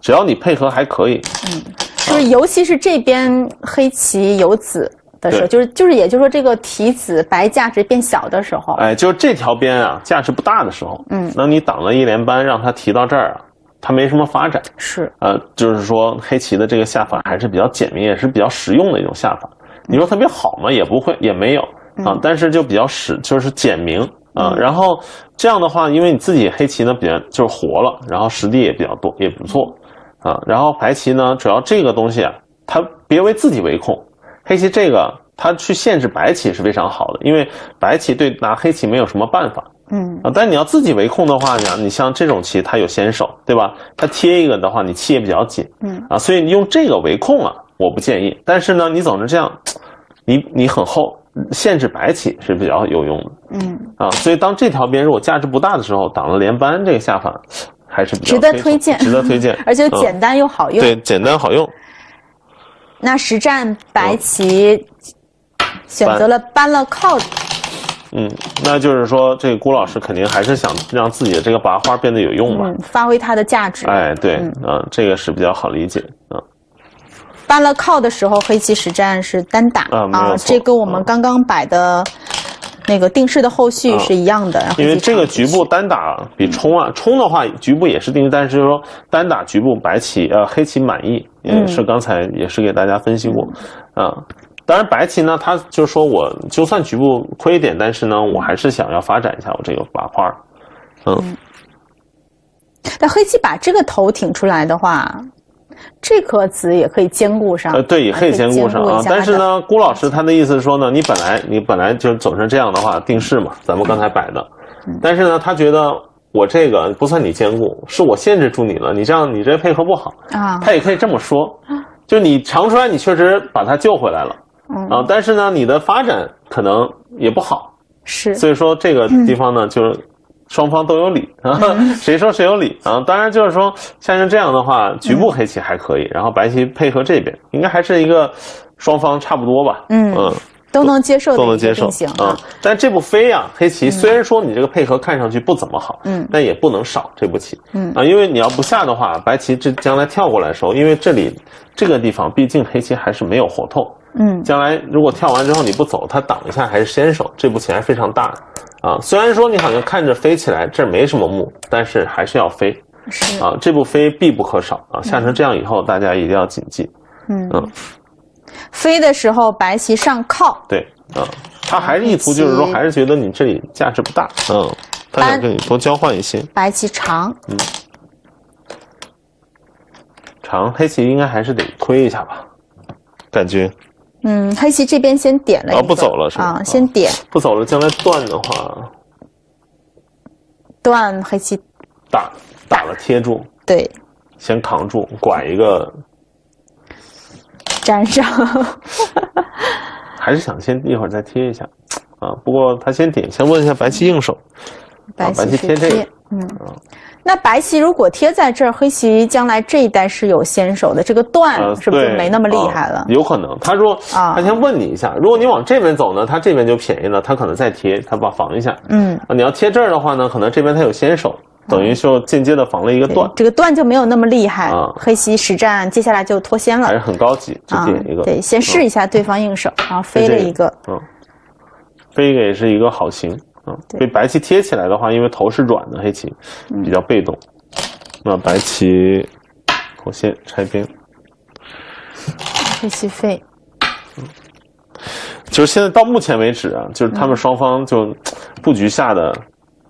只要你配合还可以，嗯就是尤其是这边黑棋有子的时候，就是就是也就是说这个提子白价值变小的时候，哎，就是这条边啊，价值不大的时候，嗯。那你挡了一连扳，让他提到这儿啊，他没什么发展，是呃，就是说黑棋的这个下法还是比较简明，也是比较实用的一种下法。你说特别好吗？也不会，也没有啊，但是就比较实，就是简明啊。然后这样的话，因为你自己黑棋呢比较就是活了，然后实地也比较多，也不错啊。然后白棋呢，主要这个东西啊，它别为自己为控，黑棋这个它去限制白棋是非常好的，因为白棋对拿黑棋没有什么办法。嗯啊，但你要自己围控的话呢，你像这种棋，它有先手，对吧？它贴一个的话，你气也比较紧，嗯啊，所以你用这个围控啊，我不建议。但是呢，你总是这样，你你很厚，限制白棋是比较有用的嗯，啊。所以当这条边如果价值不大的时候，挡了连扳这个下法还是比较值得推荐值得推荐，(laughs) 而且嗯简单又好用。对，简单好用。那实战白棋选择了搬了靠，嗯，那就是说，这个郭老师肯定还是想让自己的这个拔花变得有用吧？嗯，发挥它的价值。哎，对，嗯啊，这个是比较好理解啊。搬了靠的时候，黑棋实战是单打啊这跟我们刚刚摆的那个定式的后续是一样的。因为这个局部单打比冲啊，冲的话局部也是定，但是就是说单打局部白棋呃黑棋满意，也嗯是刚才也是给大家分析过啊。当然白棋呢，他就是说我就算局部亏一点，但是呢，我还是想要发展一下我这个拔花儿。嗯，但黑棋把这个头挺出来的话，这颗子也可以兼顾上。呃，对，也可以兼顾上啊但是呢，郭老师他的意思是说呢，你本来你本来就走成这样的话，定式嘛，咱们刚才摆的。嗯但是呢，他觉得我这个不算你兼顾，是我限制住你了，你这样你这配合不好。啊，他也可以这么说，就你长出来，你确实把他救回来了嗯。啊，但是呢，你的发展可能也不好，是。所以说这个地方呢，就是双方都有理啊，(laughs) 谁说谁有理啊？当然就是说，像是这样的话，局部黑棋还可以，然后白棋配合这边，应该还是一个双方差不多吧？嗯。嗯，都能接受都能接受啊。但这步飞呀，黑棋虽然说你这个配合看上去不怎么好，嗯但也不能少这步棋，嗯。啊，因为你要不下的话，白棋这将来跳过来的时候，因为这里这个地方毕竟黑棋还是没有活透，嗯。将来如果跳完之后你不走，他挡一下还是先手，这步棋还是非常大的。啊。虽然说你好像看着飞起来这儿没什么目，但是还是要飞。是。啊，这步飞必不可少啊。下成这样以后，大家一定要谨记，嗯。嗯。飞的时候白棋上靠，对啊，他还是意图就是说，还是觉得你这里价值不大，嗯，他想跟你多交换一些。白棋长，嗯。长黑棋应该还是得推一下吧，感觉嗯，黑棋这边先点了啊不走了是吧？啊，先点。不走了，将来断的话。断黑棋，打打了贴住，对，先扛住，拐一个，粘上，(laughs) 还是想先一会儿再贴一下。啊。不过他先点，先问一下白棋应手，白白棋贴这个。嗯。那白棋如果贴在这儿，黑棋将来这一代是有先手的，这个断呃，是不是对没那么厉害了啊？有可能，他说啊他先问你一下，如果你往这边走呢，他这边就便宜了，他可能再贴，他把防一下。嗯，啊，你要贴这儿的话呢，可能这边他有先手，等于就间接的防了一个对断，这个断就没有那么厉害啊。黑棋实战接下来就脱先了还是很高级，就啊点一个。，对，先试一下对方应手，然后飞了一个，嗯，飞一个也是一个好形，被白棋贴起来的话，因为头是软的，黑棋比较被动。那白棋我先拆边，黑棋飞，就是现在到目前为止啊，就是他们双方就布局下的，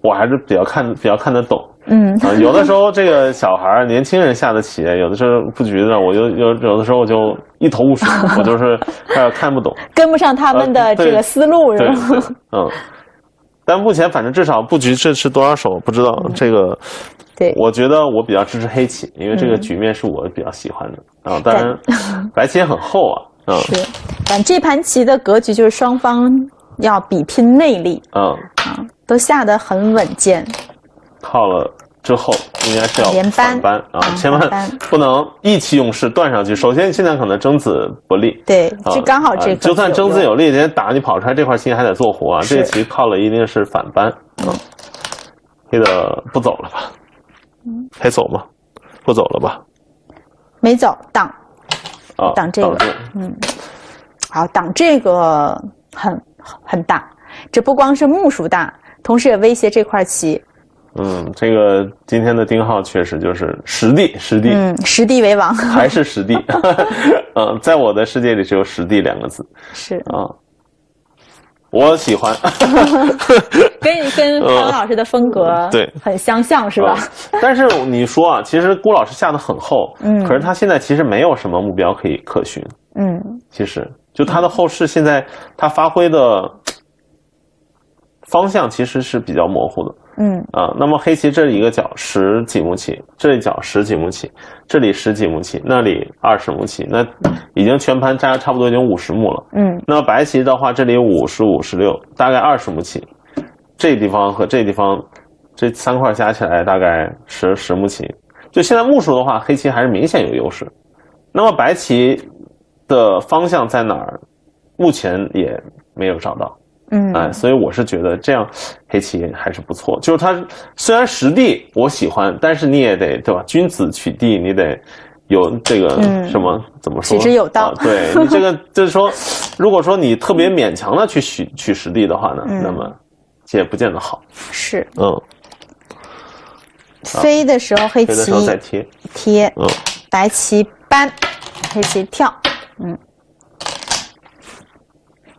我还是比较看比较看得懂。嗯，啊，有的时候这个小孩儿、年轻人下的棋，有的时候布局的，我就有有的时候我就一头雾水，我就是快要看不懂。(laughs) 跟不上他们的这个思路是对，吧？嗯。但目前反正至少布局这是多少手不知道，这个对，我觉得我比较支持黑棋，因为这个嗯。局面是我比较喜欢的。啊。当然，(laughs) 白棋也很厚啊，嗯是，反正这盘棋的格局就是双方要比拼内力嗯，啊，都下得很稳健。靠了之后应该是要连扳反扳啊，啊千万不能意气用事断上去。首先现在可能争子不利，对，啊这刚好这就算争子有利，人家打你跑出来这块棋还得做活啊。这个棋靠了一定是反扳，嗯，黑的不走了吧？嗯，还走吗？不走了吧？没走挡，啊，挡这个。嗯。好挡这个很很大，这不光是目数大，同时也威胁这块棋，嗯，这个今天的丁浩确实就是实地，实地、嗯，实地为王还是实地。(laughs) 嗯，在我的世界里只有实地两个字是啊。我喜欢，(laughs) (laughs) 跟跟潘文老师的风格对很相像，是吧？但是你说啊，其实郭老师下的很厚，嗯，可是他现在其实没有什么目标可以可循，嗯，其实就他的后世现在他发挥的方向其实是比较模糊的，嗯啊，那么黑棋这里一个角十几目棋，这一角十几目棋，这里十几目棋，那里二十目棋，那已经全盘扎差不多已经五十目了。嗯，那白棋的话，这里五十五十六，大概二十目棋，这地方和这地方这三块加起来大概十十目棋。就现在目数的话，黑棋还是明显有优势。那么白棋的方向在哪儿？目前也没有找到。嗯，哎，所以我是觉得这样黑棋还是不错。就是它虽然实地我喜欢，但是你也得对吧？君子取地，你得有这个什么怎么说？取之有道。对 (laughs) 你这个就是说，如果说你特别勉强的去取取实地的话呢，那么也不见得好。是。嗯。飞的时候黑棋再贴贴，嗯，白棋搬，黑棋跳，嗯。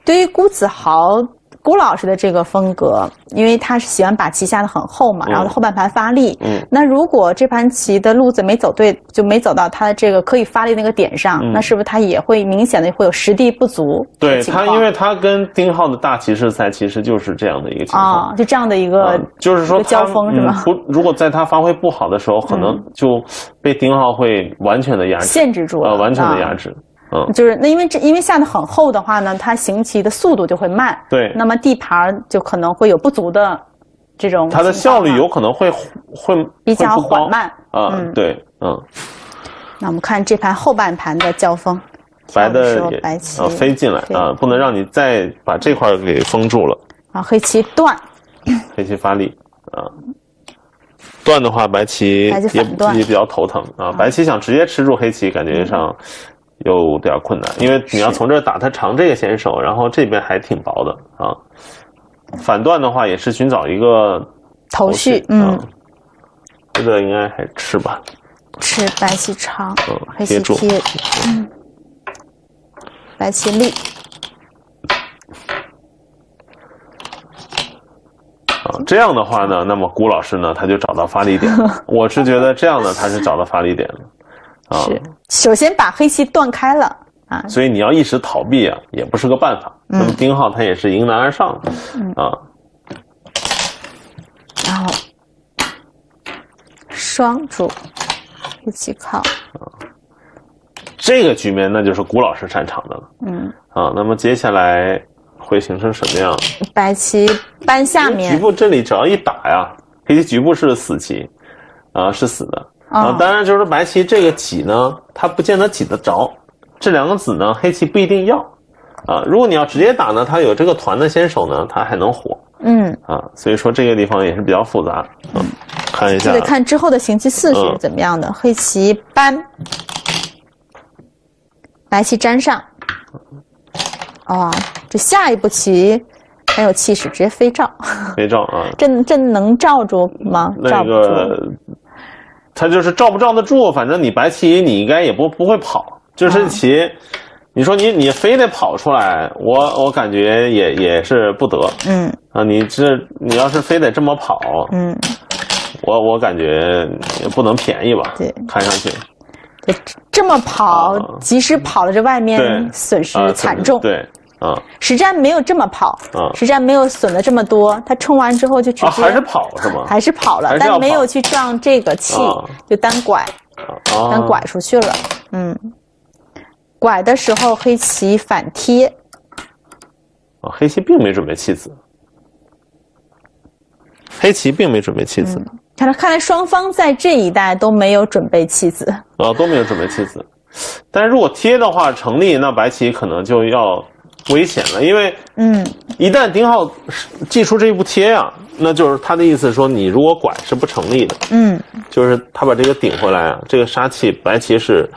对于辜子豪。辜老师的这个风格，因为他是喜欢把棋下的很厚嘛，然后后半盘发力。嗯，那如果这盘棋的路子没走对，就没走到他的这个可以发力那个点上，那是不是他也会明显的会有实地不足？对他，因为他跟丁浩的大棋士赛其实就是这样的一个情况，就这样的一个，就是说交锋是吧？不，如果在他发挥不好的时候，可能就被丁浩会完全的压制，限制住，呃，完全的压制。嗯，就是那因为这因为下的很厚的话呢，它行棋的速度就会慢。对，那么地盘就可能会有不足的这种。它的效率有可能会会比较缓慢。啊，对，嗯。那我们看这盘后半盘的交锋，白的白棋飞进来啊，不能让你再把这块给封住了。啊，黑棋断，(clears throat) 黑棋发力啊，断的话白棋也也比较头疼啊，白棋想直接吃住黑棋，感觉上。有点困难，因为你要从这打他长这个先手，然后这边还挺薄的啊。反断的话也是寻找一个头绪，嗯，这个应该还吃吧？吃白棋长，嗯黑棋贴，嗯，白棋立。啊，这样的话呢，那么辜老师呢，他就找到发力点。(laughs) 我是觉得这样呢他是找到发力点了。是，首先把黑棋断开了啊，所以你要一时逃避啊，也不是个办法。那么丁浩他也是迎难而上啊，然后双主一起靠啊，这个局面那就是古老师擅长的了。嗯啊，那么接下来会形成什么样？白棋搬下面，局部这里只要一打呀，黑棋局部是死棋啊，是死的。啊，当然就是白棋这个挤呢，它不见得挤得着。这两个子呢，黑棋不一定要。啊，如果你要直接打呢，它有这个团的先手呢，它还能活。嗯。啊，所以说这个地方也是比较复杂。嗯，看一下。就得看之后的行棋次序怎么样的。黑棋搬，白棋粘上。哦，这下一步棋很有气势，直接飞照。飞照啊。(laughs) 这这能罩住吗？那个。他就是罩不罩得住，反正你白棋你应该也不不会跑，就是棋，你说你你非得跑出来，我我感觉也也是不得，嗯。啊，你这你要是非得这么跑，嗯，我我感觉也不能便宜吧，对，看上去，对，这么跑，即使跑了这外面损失惨重，对。啊，实战没有这么跑，啊，实战没有损的这么多，他冲完之后就直接还是跑是吗？(laughs) 还是跑了，但没有去撞这个气，就单拐，单拐出去了。嗯，拐的时候黑棋反贴，啊，黑棋并没准备弃子，黑棋并没准备弃子。看来看来双方在这一代都没有准备弃子，啊，都没有准备弃子。但是如果贴的话成立，那白棋可能就要。危险了，因为嗯，一旦丁浩寄出这一步贴啊，那就是他的意思说，你如果拐是不成立的，嗯，就是他把这个顶回来啊，这个杀气白棋是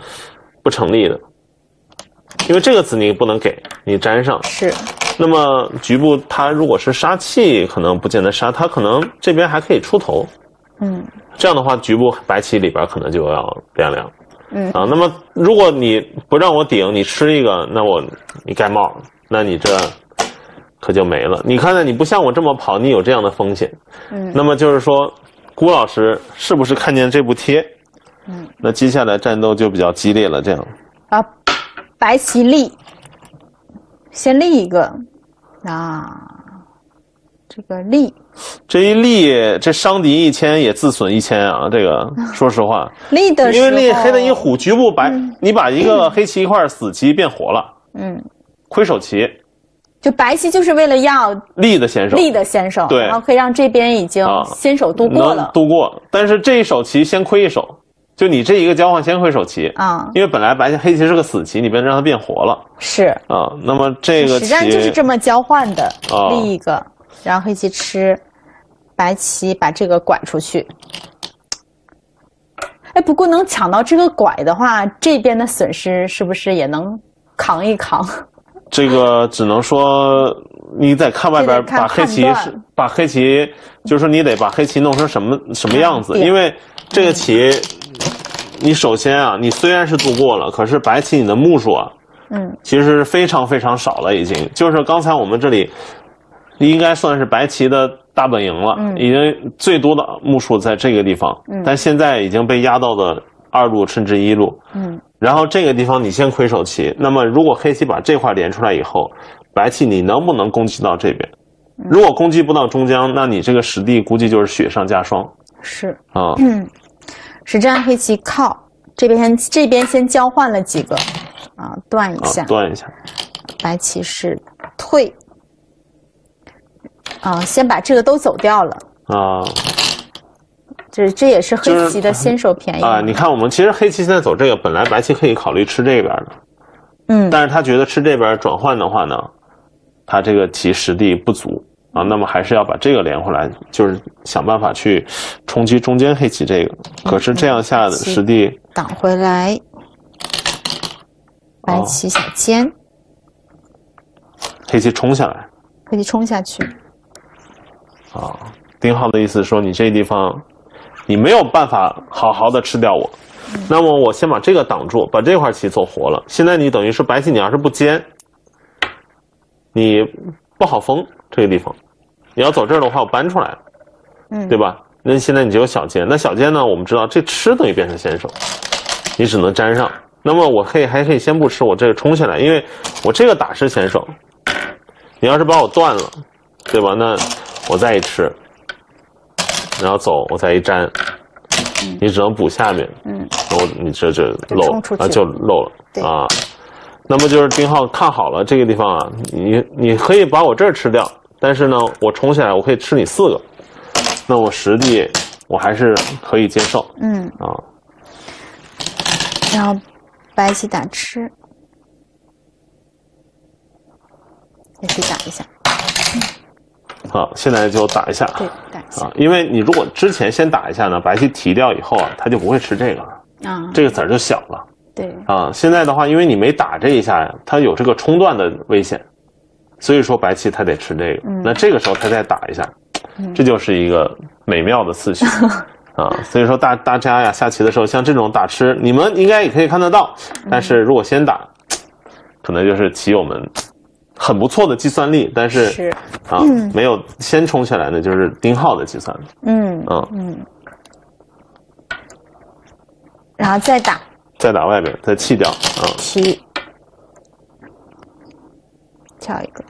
不成立的，因为这个子你不能给你粘上。是，那么局部他如果是杀气，可能不见得杀，他可能这边还可以出头，嗯，这样的话局部白棋里边可能就要凉凉，嗯。啊，那么如果你不让我顶，你吃一个，那我你盖帽。那你这可就没了。你看看？你不像我这么跑，你有这样的风险。嗯，那么就是说，郭老师是不是看见这步贴？嗯，那接下来战斗就比较激烈了。这样，啊，白棋立，先立一个，啊，这个立这一立，这伤敌一千也自损一千啊！这个 (laughs) 说实话，立的因为立黑的一虎，局部白，你把一个黑棋一块死棋变活了，嗯，亏手棋，就白棋就是为了要立的先手，立的先手，对。然后可以让这边已经啊。先手度过能了，度过，但是这一手棋先亏一手，就你这一个交换先亏手棋。啊。因为本来白棋黑棋是个死棋，你不能让它变活了。是，啊。那么这个实战就是这么么交换的，啊。立一个，然后黑棋吃，白棋把这个拐出去。哎，不过能抢到这个拐的话，这边的损失是不是也能扛一扛？这个只能说你得看外边把黑棋是把黑棋，就是说你得把黑棋弄成什么什么样子，因为这个棋，你首先啊，你虽然是度过了，可是白棋你的目数啊，嗯，其实是非常非常少了，已经。就是刚才我们这里应该算是白棋的大本营了，嗯。已经最多的目数在这个地方，嗯。但现在已经被压到了二路甚至一路，嗯，然后这个地方你先亏手棋，那么如果黑棋把这块连出来以后，白棋你能不能攻击到这边？嗯如果攻击不到中将，那你这个实地估计就是雪上加霜是。啊。嗯，(clears throat) 实战黑棋靠这边先，这边先交换了几个啊，断一下。啊，断一下，白棋是退啊，先把这个都走掉了。啊这这也是黑棋的先手便宜啊！你看，我们其实黑棋现在走这个，本来白棋可以考虑吃这边的，嗯，但是他觉得吃这边转换的话呢，他这个棋实地不足啊，那么还是要把这个连回来，就是想办法去冲击中间黑棋这个。可是这样下的实地挡回来，白哦棋小尖，黑棋冲下来黑棋冲下去。啊。丁浩的意思说，你这地方你没有办法好好的吃掉我，那么我先把这个挡住，把这块棋走活了。现在你等于是白棋，你要是不尖，你不好封这个地方。你要走这儿的话，我搬出来，嗯，对吧？那现在你就有小尖，那小尖呢？我们知道这吃等于变成先手，你只能粘上。那么我可以还可以先不吃，我这个冲下来，因为我这个打是先手。你要是把我断了，对吧？那我再一吃，然后走，我再一粘，你只能补下面，嗯，然后你这这漏啊就漏了啊。那么就是丁浩看好了这个地方啊，你你可以把我这儿吃掉，但是呢，我冲下来我可以吃你四个，那我实地我还是可以接受嗯，啊。然后白棋打吃，黑棋打一下，好，现在就打一下对，打一下啊，因为你如果之前先打一下呢，白棋提掉以后啊，他就不会吃这个了，啊，这个子儿就小了对，啊。现在的话，因为你没打这一下呀，它有这个冲断的危险，所以说白棋他得吃这个。嗯那这个时候他再打一下，这就是一个美妙的次序。(laughs) 啊，所以说大大家呀下棋的时候，像这种打吃，你们应该也可以看得到。但是如果先打，可能就是棋友们很不错的计算力，但是是，啊，没有先冲起来的就是丁浩的计算力。嗯啊，嗯，然后再打。再打外边，再弃掉啊。棋，跳一个，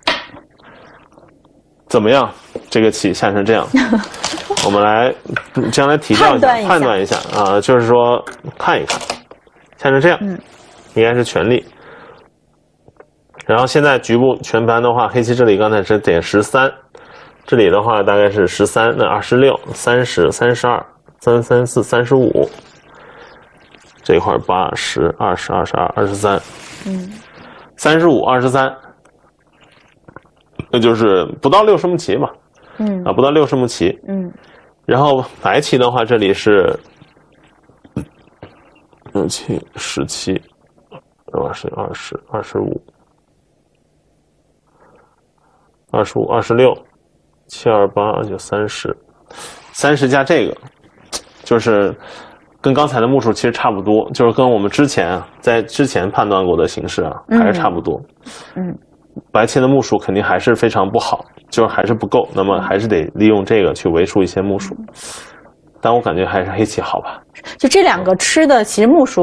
怎么样？这个棋下成这样，(laughs) 我们来嗯将来提调一下，判断一下。啊，就是说看一看，下成这样，嗯，应该是全力。然后现在局部全盘的话，黑棋这里刚才是点十三，这里的话大概是十三，那二十六、三十、三十二、三三四、三十五，这块八十、二十、二十二、二十三，嗯，三十五、二十三，那就是不到六十目棋嘛。嗯啊，不到六十目棋。嗯然后白棋的话，这里是六七十七，二十二十二十五，二十五二十六，七二八就三十，三十加这个，就是跟刚才的目数其实差不多，就是跟我们之前啊在之前判断过的形式啊还是差不多。嗯白棋的目数肯定还是非常不好，就是还是不够，那么还是得利用这个去为数一些目数。但我感觉还是黑棋好吧。就这两个吃的其实目数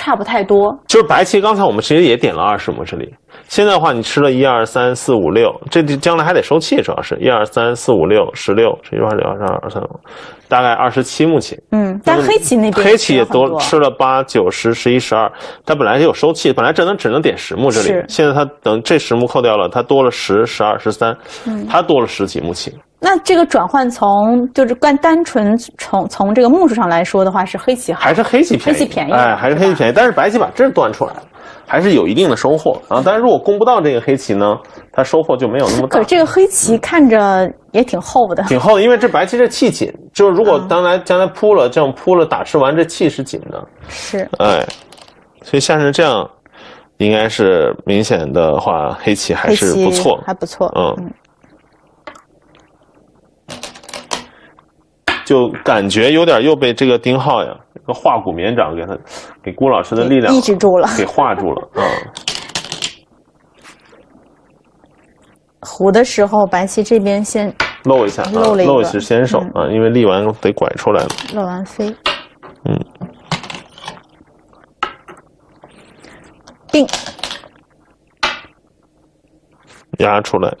差不太多。就是白棋，刚才我们其实也点了二十目这里。现在的话，你吃了一二三四五六，这将来还得收气，主要是一二三四五六十六十一二六二十二二三，大概二十七目棋。嗯，但黑棋那边黑棋也多吃了八九十十一十二，它本来就有收气，本来只能只能点十目这里，现在它等这十目扣掉了，它多了十十二十三，它多了十几目棋。那这个转换从就是单单纯从从这个目数上来说的话，是黑棋好，还是黑棋便宜？黑棋便宜，哎，还是黑棋便宜。但是白棋把这端出来了。还是有一定的收获啊，但是如果攻不到这个黑棋呢，它收获就没有那么大。可这个黑棋看着也挺厚的，挺厚的，因为这白棋这气紧，就是如果将来将来扑了，这样扑了打吃完，这气是紧的。是，哎，所以像是这样，应该是明显的话，黑棋还是不错，还不错，嗯。就感觉有点又被这个丁浩呀，这个化骨绵掌给他，给顾老师的力量抑制住了，给化住了啊。糊的时候，白棋这边先露一下，露了一露是先手啊，因为立完得拐出来了。露完飞，嗯，定，压出来。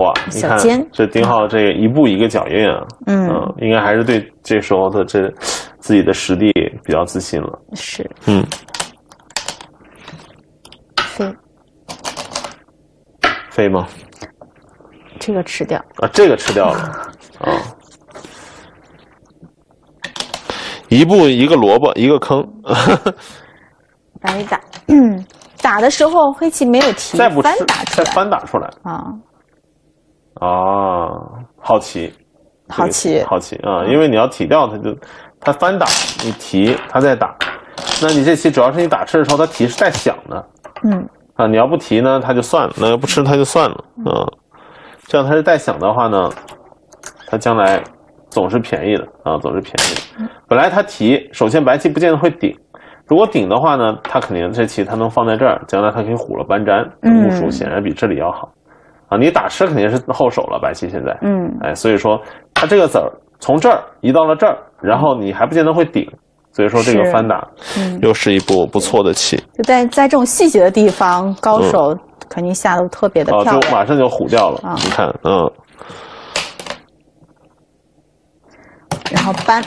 哇，你看这丁浩这个一步一个脚印啊，嗯，应该还是对这时候的这自己的实力比较自信了。是，嗯，飞，飞吗？这个吃掉啊，这个吃掉了 (laughs) 啊，一步一个萝卜一个坑，白打，(laughs) 打的时候黑棋没有提，再不翻打再翻打出来啊。啊，好奇，好奇，好奇啊！因为你要提掉，它就它翻打，你提它再打，那你这棋主要是你打吃的时候，它提是带响的，嗯，啊，你要不提呢，它就算了；那要不吃，它就算了，啊，这样它是带响的话呢，它将来总是便宜的啊，总是便宜的。本来它提，首先白棋不见得会顶，如果顶的话呢，它肯定这棋它能放在这儿，将来它可以虎了搬粘，目数显然比这里要好。啊，你打吃肯定是后手了，白棋现在，嗯，哎，所以说他这个子儿从这儿移到了这儿，然后你还不见得会顶，所以说这个翻打，嗯，又是一步不错的棋。就在在这种细节的地方，高手肯定下的特别的漂亮。就马上就虎掉了，你看，嗯，然后搬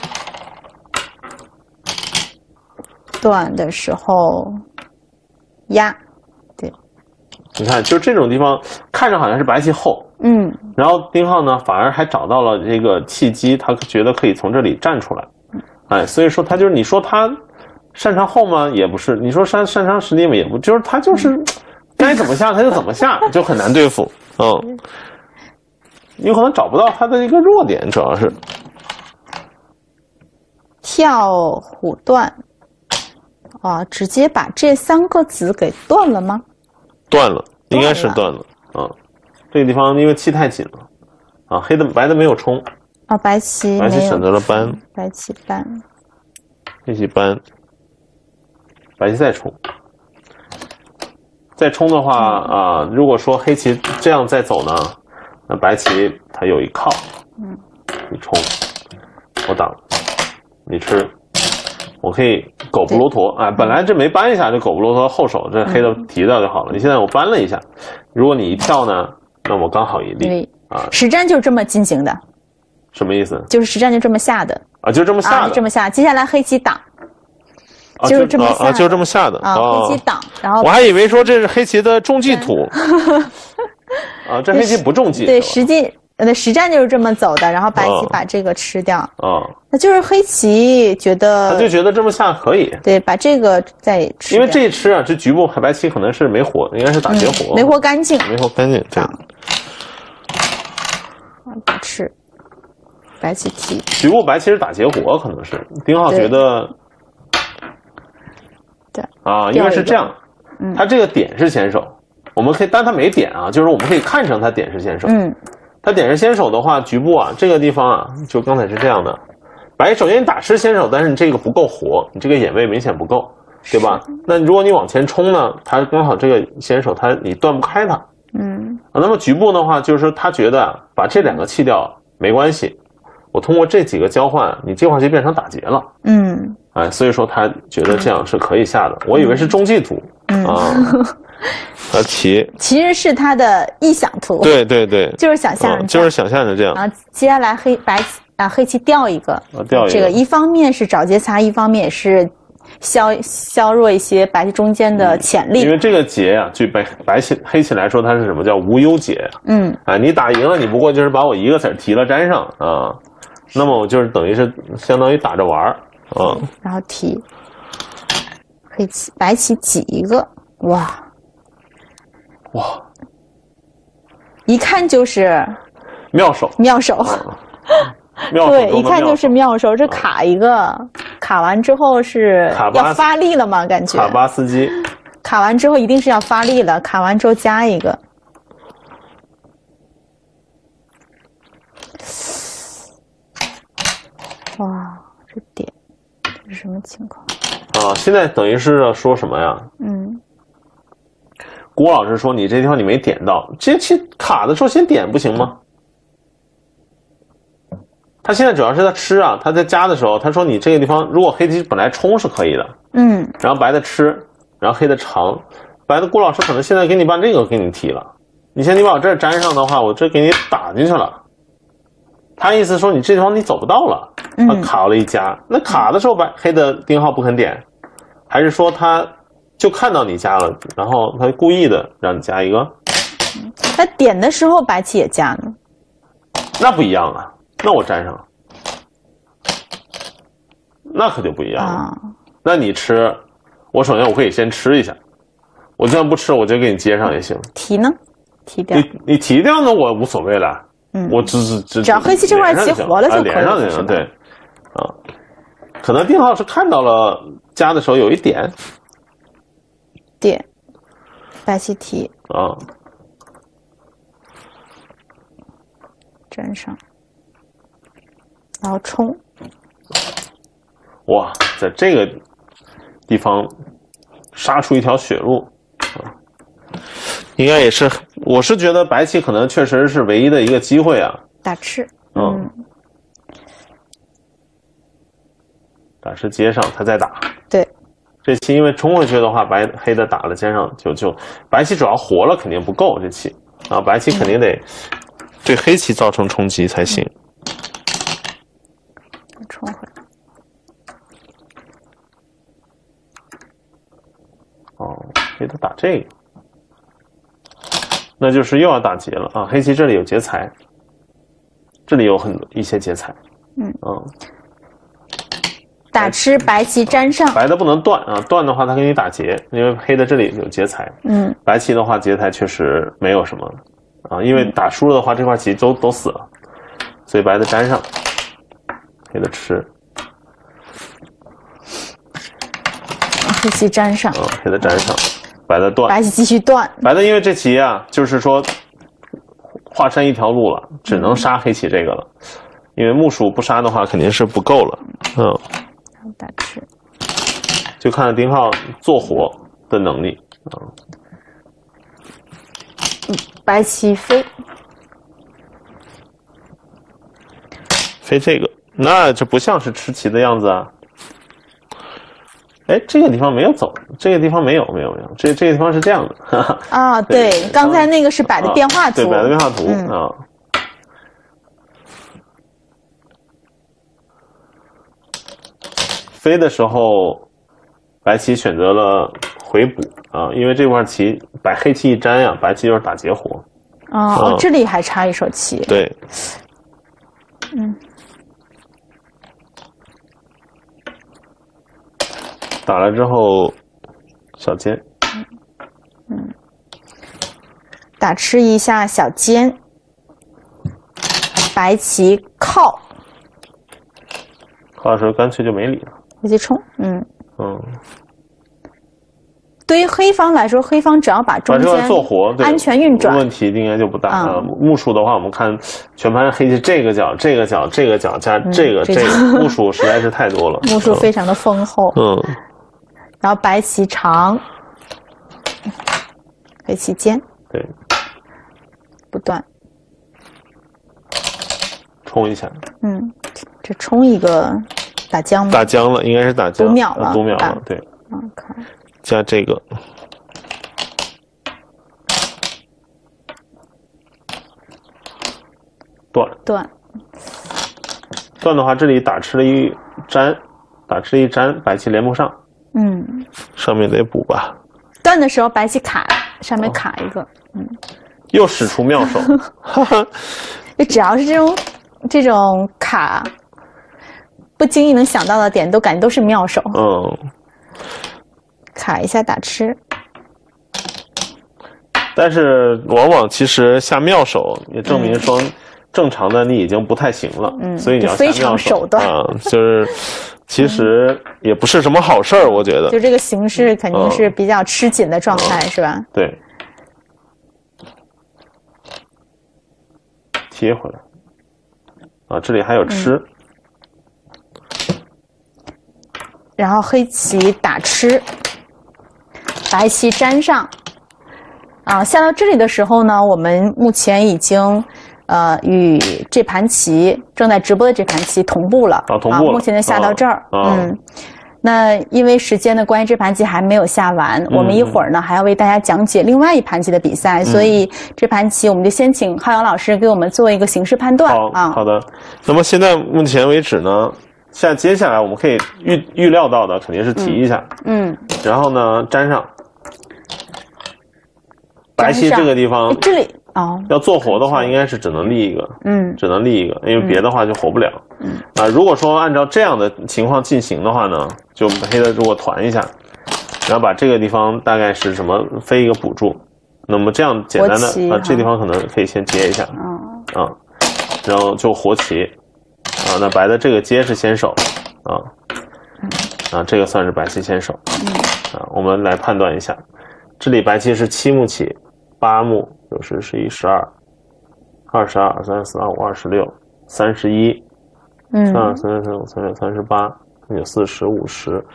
断的时候压。你看，就这种地方看着好像是白棋厚，嗯，然后丁浩呢反而还找到了这个契机，他觉得可以从这里站出来，哎，所以说他就是你说他擅长厚吗？也不是，你说擅擅长实力吗？也不，就是他就是 (laughs) 该怎么下他就怎么下，就很难对付，嗯，有可能找不到他的一个弱点，主要是。跳虎断，啊，直接把这三个子给断了吗？断了，应该是断了啊！这个地方因为气太紧了啊，黑的白的没有冲。啊，白棋白棋选择了搬，白棋搬，黑棋搬，白棋再冲，再冲的话啊，如果说黑棋这样再走呢，那白棋它有一靠，嗯，你冲，我挡，你吃。我可以狗不如驼啊！本来这没搬一下就狗不如驼后手，这黑的提掉就好了。你现在我搬了一下，如果你一跳呢，那我刚好一立啊。实战就是这么进行的，什么意思？就是实战就这么下的啊，就这么下的，这么下。接下来黑棋挡，就是这么啊，就这么下的啊。黑棋挡，然后我还以为说这是黑棋的中计图 (laughs) 啊，这黑棋不中计。对，实际。那实战就是这么走的，然后白棋把这个吃掉。啊，那就是黑棋觉得他就觉得这么下可以。对，把这个再吃。因为这一吃啊，这局部白棋可能是没活，应该是打劫活，没活干净，没活干净。对。不吃，白棋提。局部白棋是打劫活，可能是丁浩觉得。对。啊，因为是这样，嗯他这个点是先手，我们可以，但他没点啊，就是我们可以看成他点是先手。嗯。他点是先手的话，局部啊，这个地方啊，就刚才是这样的。白首先你打吃先手，但是你这个不够活，你这个眼位明显不够对吧？那如果你往前冲呢，他刚好这个先手他你断不开他。嗯啊，那么局部的话，就是说他觉得啊把这两个弃掉没关系，我通过这几个交换，你这块就变成打劫了。嗯哎，所以说他觉得这样是可以下的。我以为是中继图嗯，啊，(laughs) 他棋，其实是他的臆想图，，对对对，就是想象嗯，就是想象着这样。然后接下来黑白棋啊黑棋掉一个，啊掉一个这个一方面是找劫财，一方面也是削削弱一些白棋中间的潜力。因为这个劫呀、据白白棋黑棋来说，它是什么叫无忧劫？嗯啊，你打赢了，你不过就是把我一个子儿提了粘上啊，那么我就是等于是相当于打着玩儿啊。然后提黑棋白棋挤一个，哇，哇，一看就是妙手，妙手。(laughs) 妙手对，一看就是妙手。这卡一个，卡完之后是卡要发力了吗？感觉卡巴斯基。卡完之后一定是要发力了，卡完之后加一个。哇，这点这是什么情况？啊，现在等于是说什么呀？嗯郭老师说你这地方你没点到，这期卡的时候先点不行吗？他现在主要是在吃啊，他在加的时候，他说你这个地方如果黑棋本来冲是可以的，嗯然后白的吃，然后黑的长，白的郭老师可能现在给你把这个给你提了，你先你把我这儿粘上的话，我这给你打进去了。他意思说你这地方你走不到了，他嗯卡了一加，那卡的时候白黑的丁浩不肯点，还是说他就看到你加了，然后他故意的让你加一个？他点的时候白棋也加呢。那不一样啊，那我粘上了，那可就不一样了。啊，那你吃，我首先我可以先吃一下，我就算不吃，我就给你接上也行。提呢？提掉。你你提掉呢，我无所谓了，嗯，我只只只只要黑棋这块棋活了就啊可以连上就行。了对，啊，可能丁浩是看到了加的时候有一点点，白棋提啊，粘上，然后冲。哇，在这个地方杀出一条血路啊，应该也是，我是觉得白棋可能确实是唯一的一个机会啊。打吃，嗯，打吃接上，他再打。对，这棋因为冲回去的话，白黑的打了肩上就就白棋主要活了肯定不够这棋啊，白棋肯定得对黑棋造成冲击才行。冲回来。哦，黑的打这个，那就是又要打劫了啊！黑棋这里有劫财，这里有很多一些劫财。嗯啊，打吃白棋粘上，白的不能断啊，断的话他给你打劫，因为黑的这里有劫财。嗯。白棋的话，劫财确实没有什么啊，因为打输了的话，这块棋都都死了，所以白的粘上，黑的吃黑棋粘上，啊，黑的粘上，白的断，白棋继续断，白的因为这棋啊，就是说华山一条路了，只能杀黑棋这个了，因为木薯不杀的话肯定是不够了，嗯，然后打吃，就看丁浩做活的能力。啊，白棋飞，飞这个，那这不像是吃棋的样子啊。哎，这个地方没有走，这个地方没有，没有，没有，这这个地方是这样的，哈哈啊，(laughs) 对对，刚才那个是摆的变化图，对，摆的变化图嗯。啊。飞的时候，白棋选择了回补啊，因为这块棋白黑棋一粘呀、白棋就是打劫活。哦，哦嗯这里还差一手棋，对，嗯，打了之后，小尖，嗯打吃一下小尖，白棋靠，靠的时候干脆就没理了。黑棋冲，嗯，嗯，对于黑方来说，黑方只要把中间做活，安全运转，问题应该就不大。嗯啊。木数的话，我们看全盘黑棋这个角、这个角、这个角加这个、这这个个木薯实在是太多了。(laughs) 木数非常的丰厚，嗯，然后白棋长，黑棋尖，对，不断，冲一下，嗯，这冲一个打僵吗？打僵了，应该是打僵，读秒了读秒了啊，对，加这个，断。断，断的话，这里打吃了一粘，打吃了一粘，白棋连不上，嗯，上面得补吧，断的时候白棋卡，上哦面卡一个，嗯。又使出妙手，哈哈，就只要是这种这种卡，不经意能想到的点，都感觉都是妙手。嗯，卡一下打吃，但是往往其实下妙手也证明说，正常的你已经不太行了，嗯所以你要下妙手。段。啊，就是其实也不是什么好事儿，我觉得。就这个形势肯定是比较吃紧的状态，是吧？对，贴回来。啊，这里还有吃，然后黑棋打吃，白棋粘上。啊，下到这里的时候呢，我们目前已经呃与这盘棋正在直播的这盘棋同步了。啊同步了目前就下到这儿。嗯。那因为时间的关系，这盘棋还没有下完，嗯我们一会儿呢还要为大家讲解另外一盘棋的比赛，所以这盘棋我们就先请浩洋老师给我们做一个形势判断好啊。好的。那么现在目前为止呢，像接下来我们可以预预料到的肯定是提一下，嗯，然后呢粘上。白棋这个地方哎这里哦，要做活的话，应该是只能立一个，嗯。只能立一个，因为别的话就活不了。嗯。啊，如果说按照这样的情况进行的话呢，就黑的如果团一下，然后把这个地方大概是什么飞一个补助，那么这样简单的啊，这地方可能可以先接一下。嗯。啊，然后就活棋啊，那白的这个接是先手啊啊，这个算是白棋先手啊，我们来判断一下，这里白棋是七目棋，八目九十十一十二。二十二、二三十四、二五、二十六、三十一、三二、嗯三三、三五、三六、三十八、三九、四十、五十、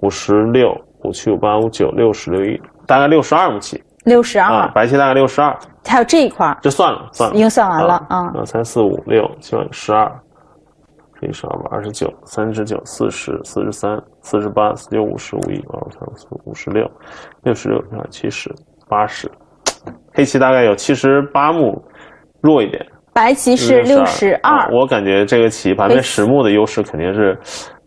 五十六、五七、五八、五九、六十、六一，大概六十二目棋六十啊二，，白棋大概六十二，还有这一块儿这算了算了，已经算完了啊啊。三四五六七八十二，十一十二二十九，三十九、四十、四十三、四十八、四九、五十、五一、二五、三五四五十六、六十六、六七十、八十，黑棋大概有七十八目，弱一点。白棋是六十二啊，我感觉这个棋盘面黑棋实目的优势肯定是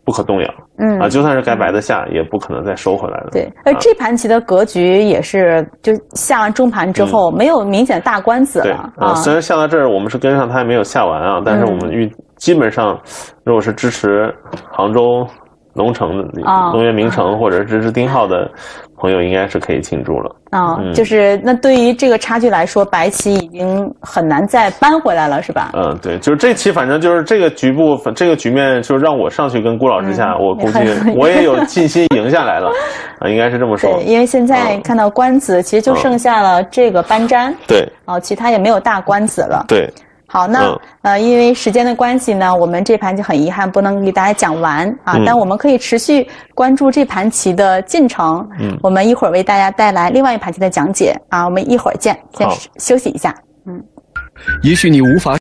不可动摇嗯啊，就算是该白的下，也不可能再收回来了。对，而这盘棋的格局也是，就下完中盘之后没有明显大官子嗯对了啊，虽然下到这儿我们是跟上，他还没有下完啊，但是我们预基本上，如果是支持杭州龙城的啊龙源名城，或者是支持丁浩的朋友，应该是可以庆祝了。啊，嗯。就是那对于这个差距来说，白棋已经很难再扳回来了，是吧？嗯，对，就是这期，反正就是这个局部，这个局面，就是让我上去跟顾老师下，嗯我估计我也有信心赢下来了，(laughs) 啊，应该是这么说。对，。因为现在嗯。看到官子，其实就剩下了这个搬粘，对。哦，其他也没有大官子了。对，好，那、嗯呃，因为时间的关系呢，我们这盘就很遗憾不能给大家讲完啊，嗯但我们可以持续关注这盘棋的进程。嗯我们一会儿为大家带来另外一盘棋的讲解啊，我们一会儿见，先休息一下。嗯也许你无法。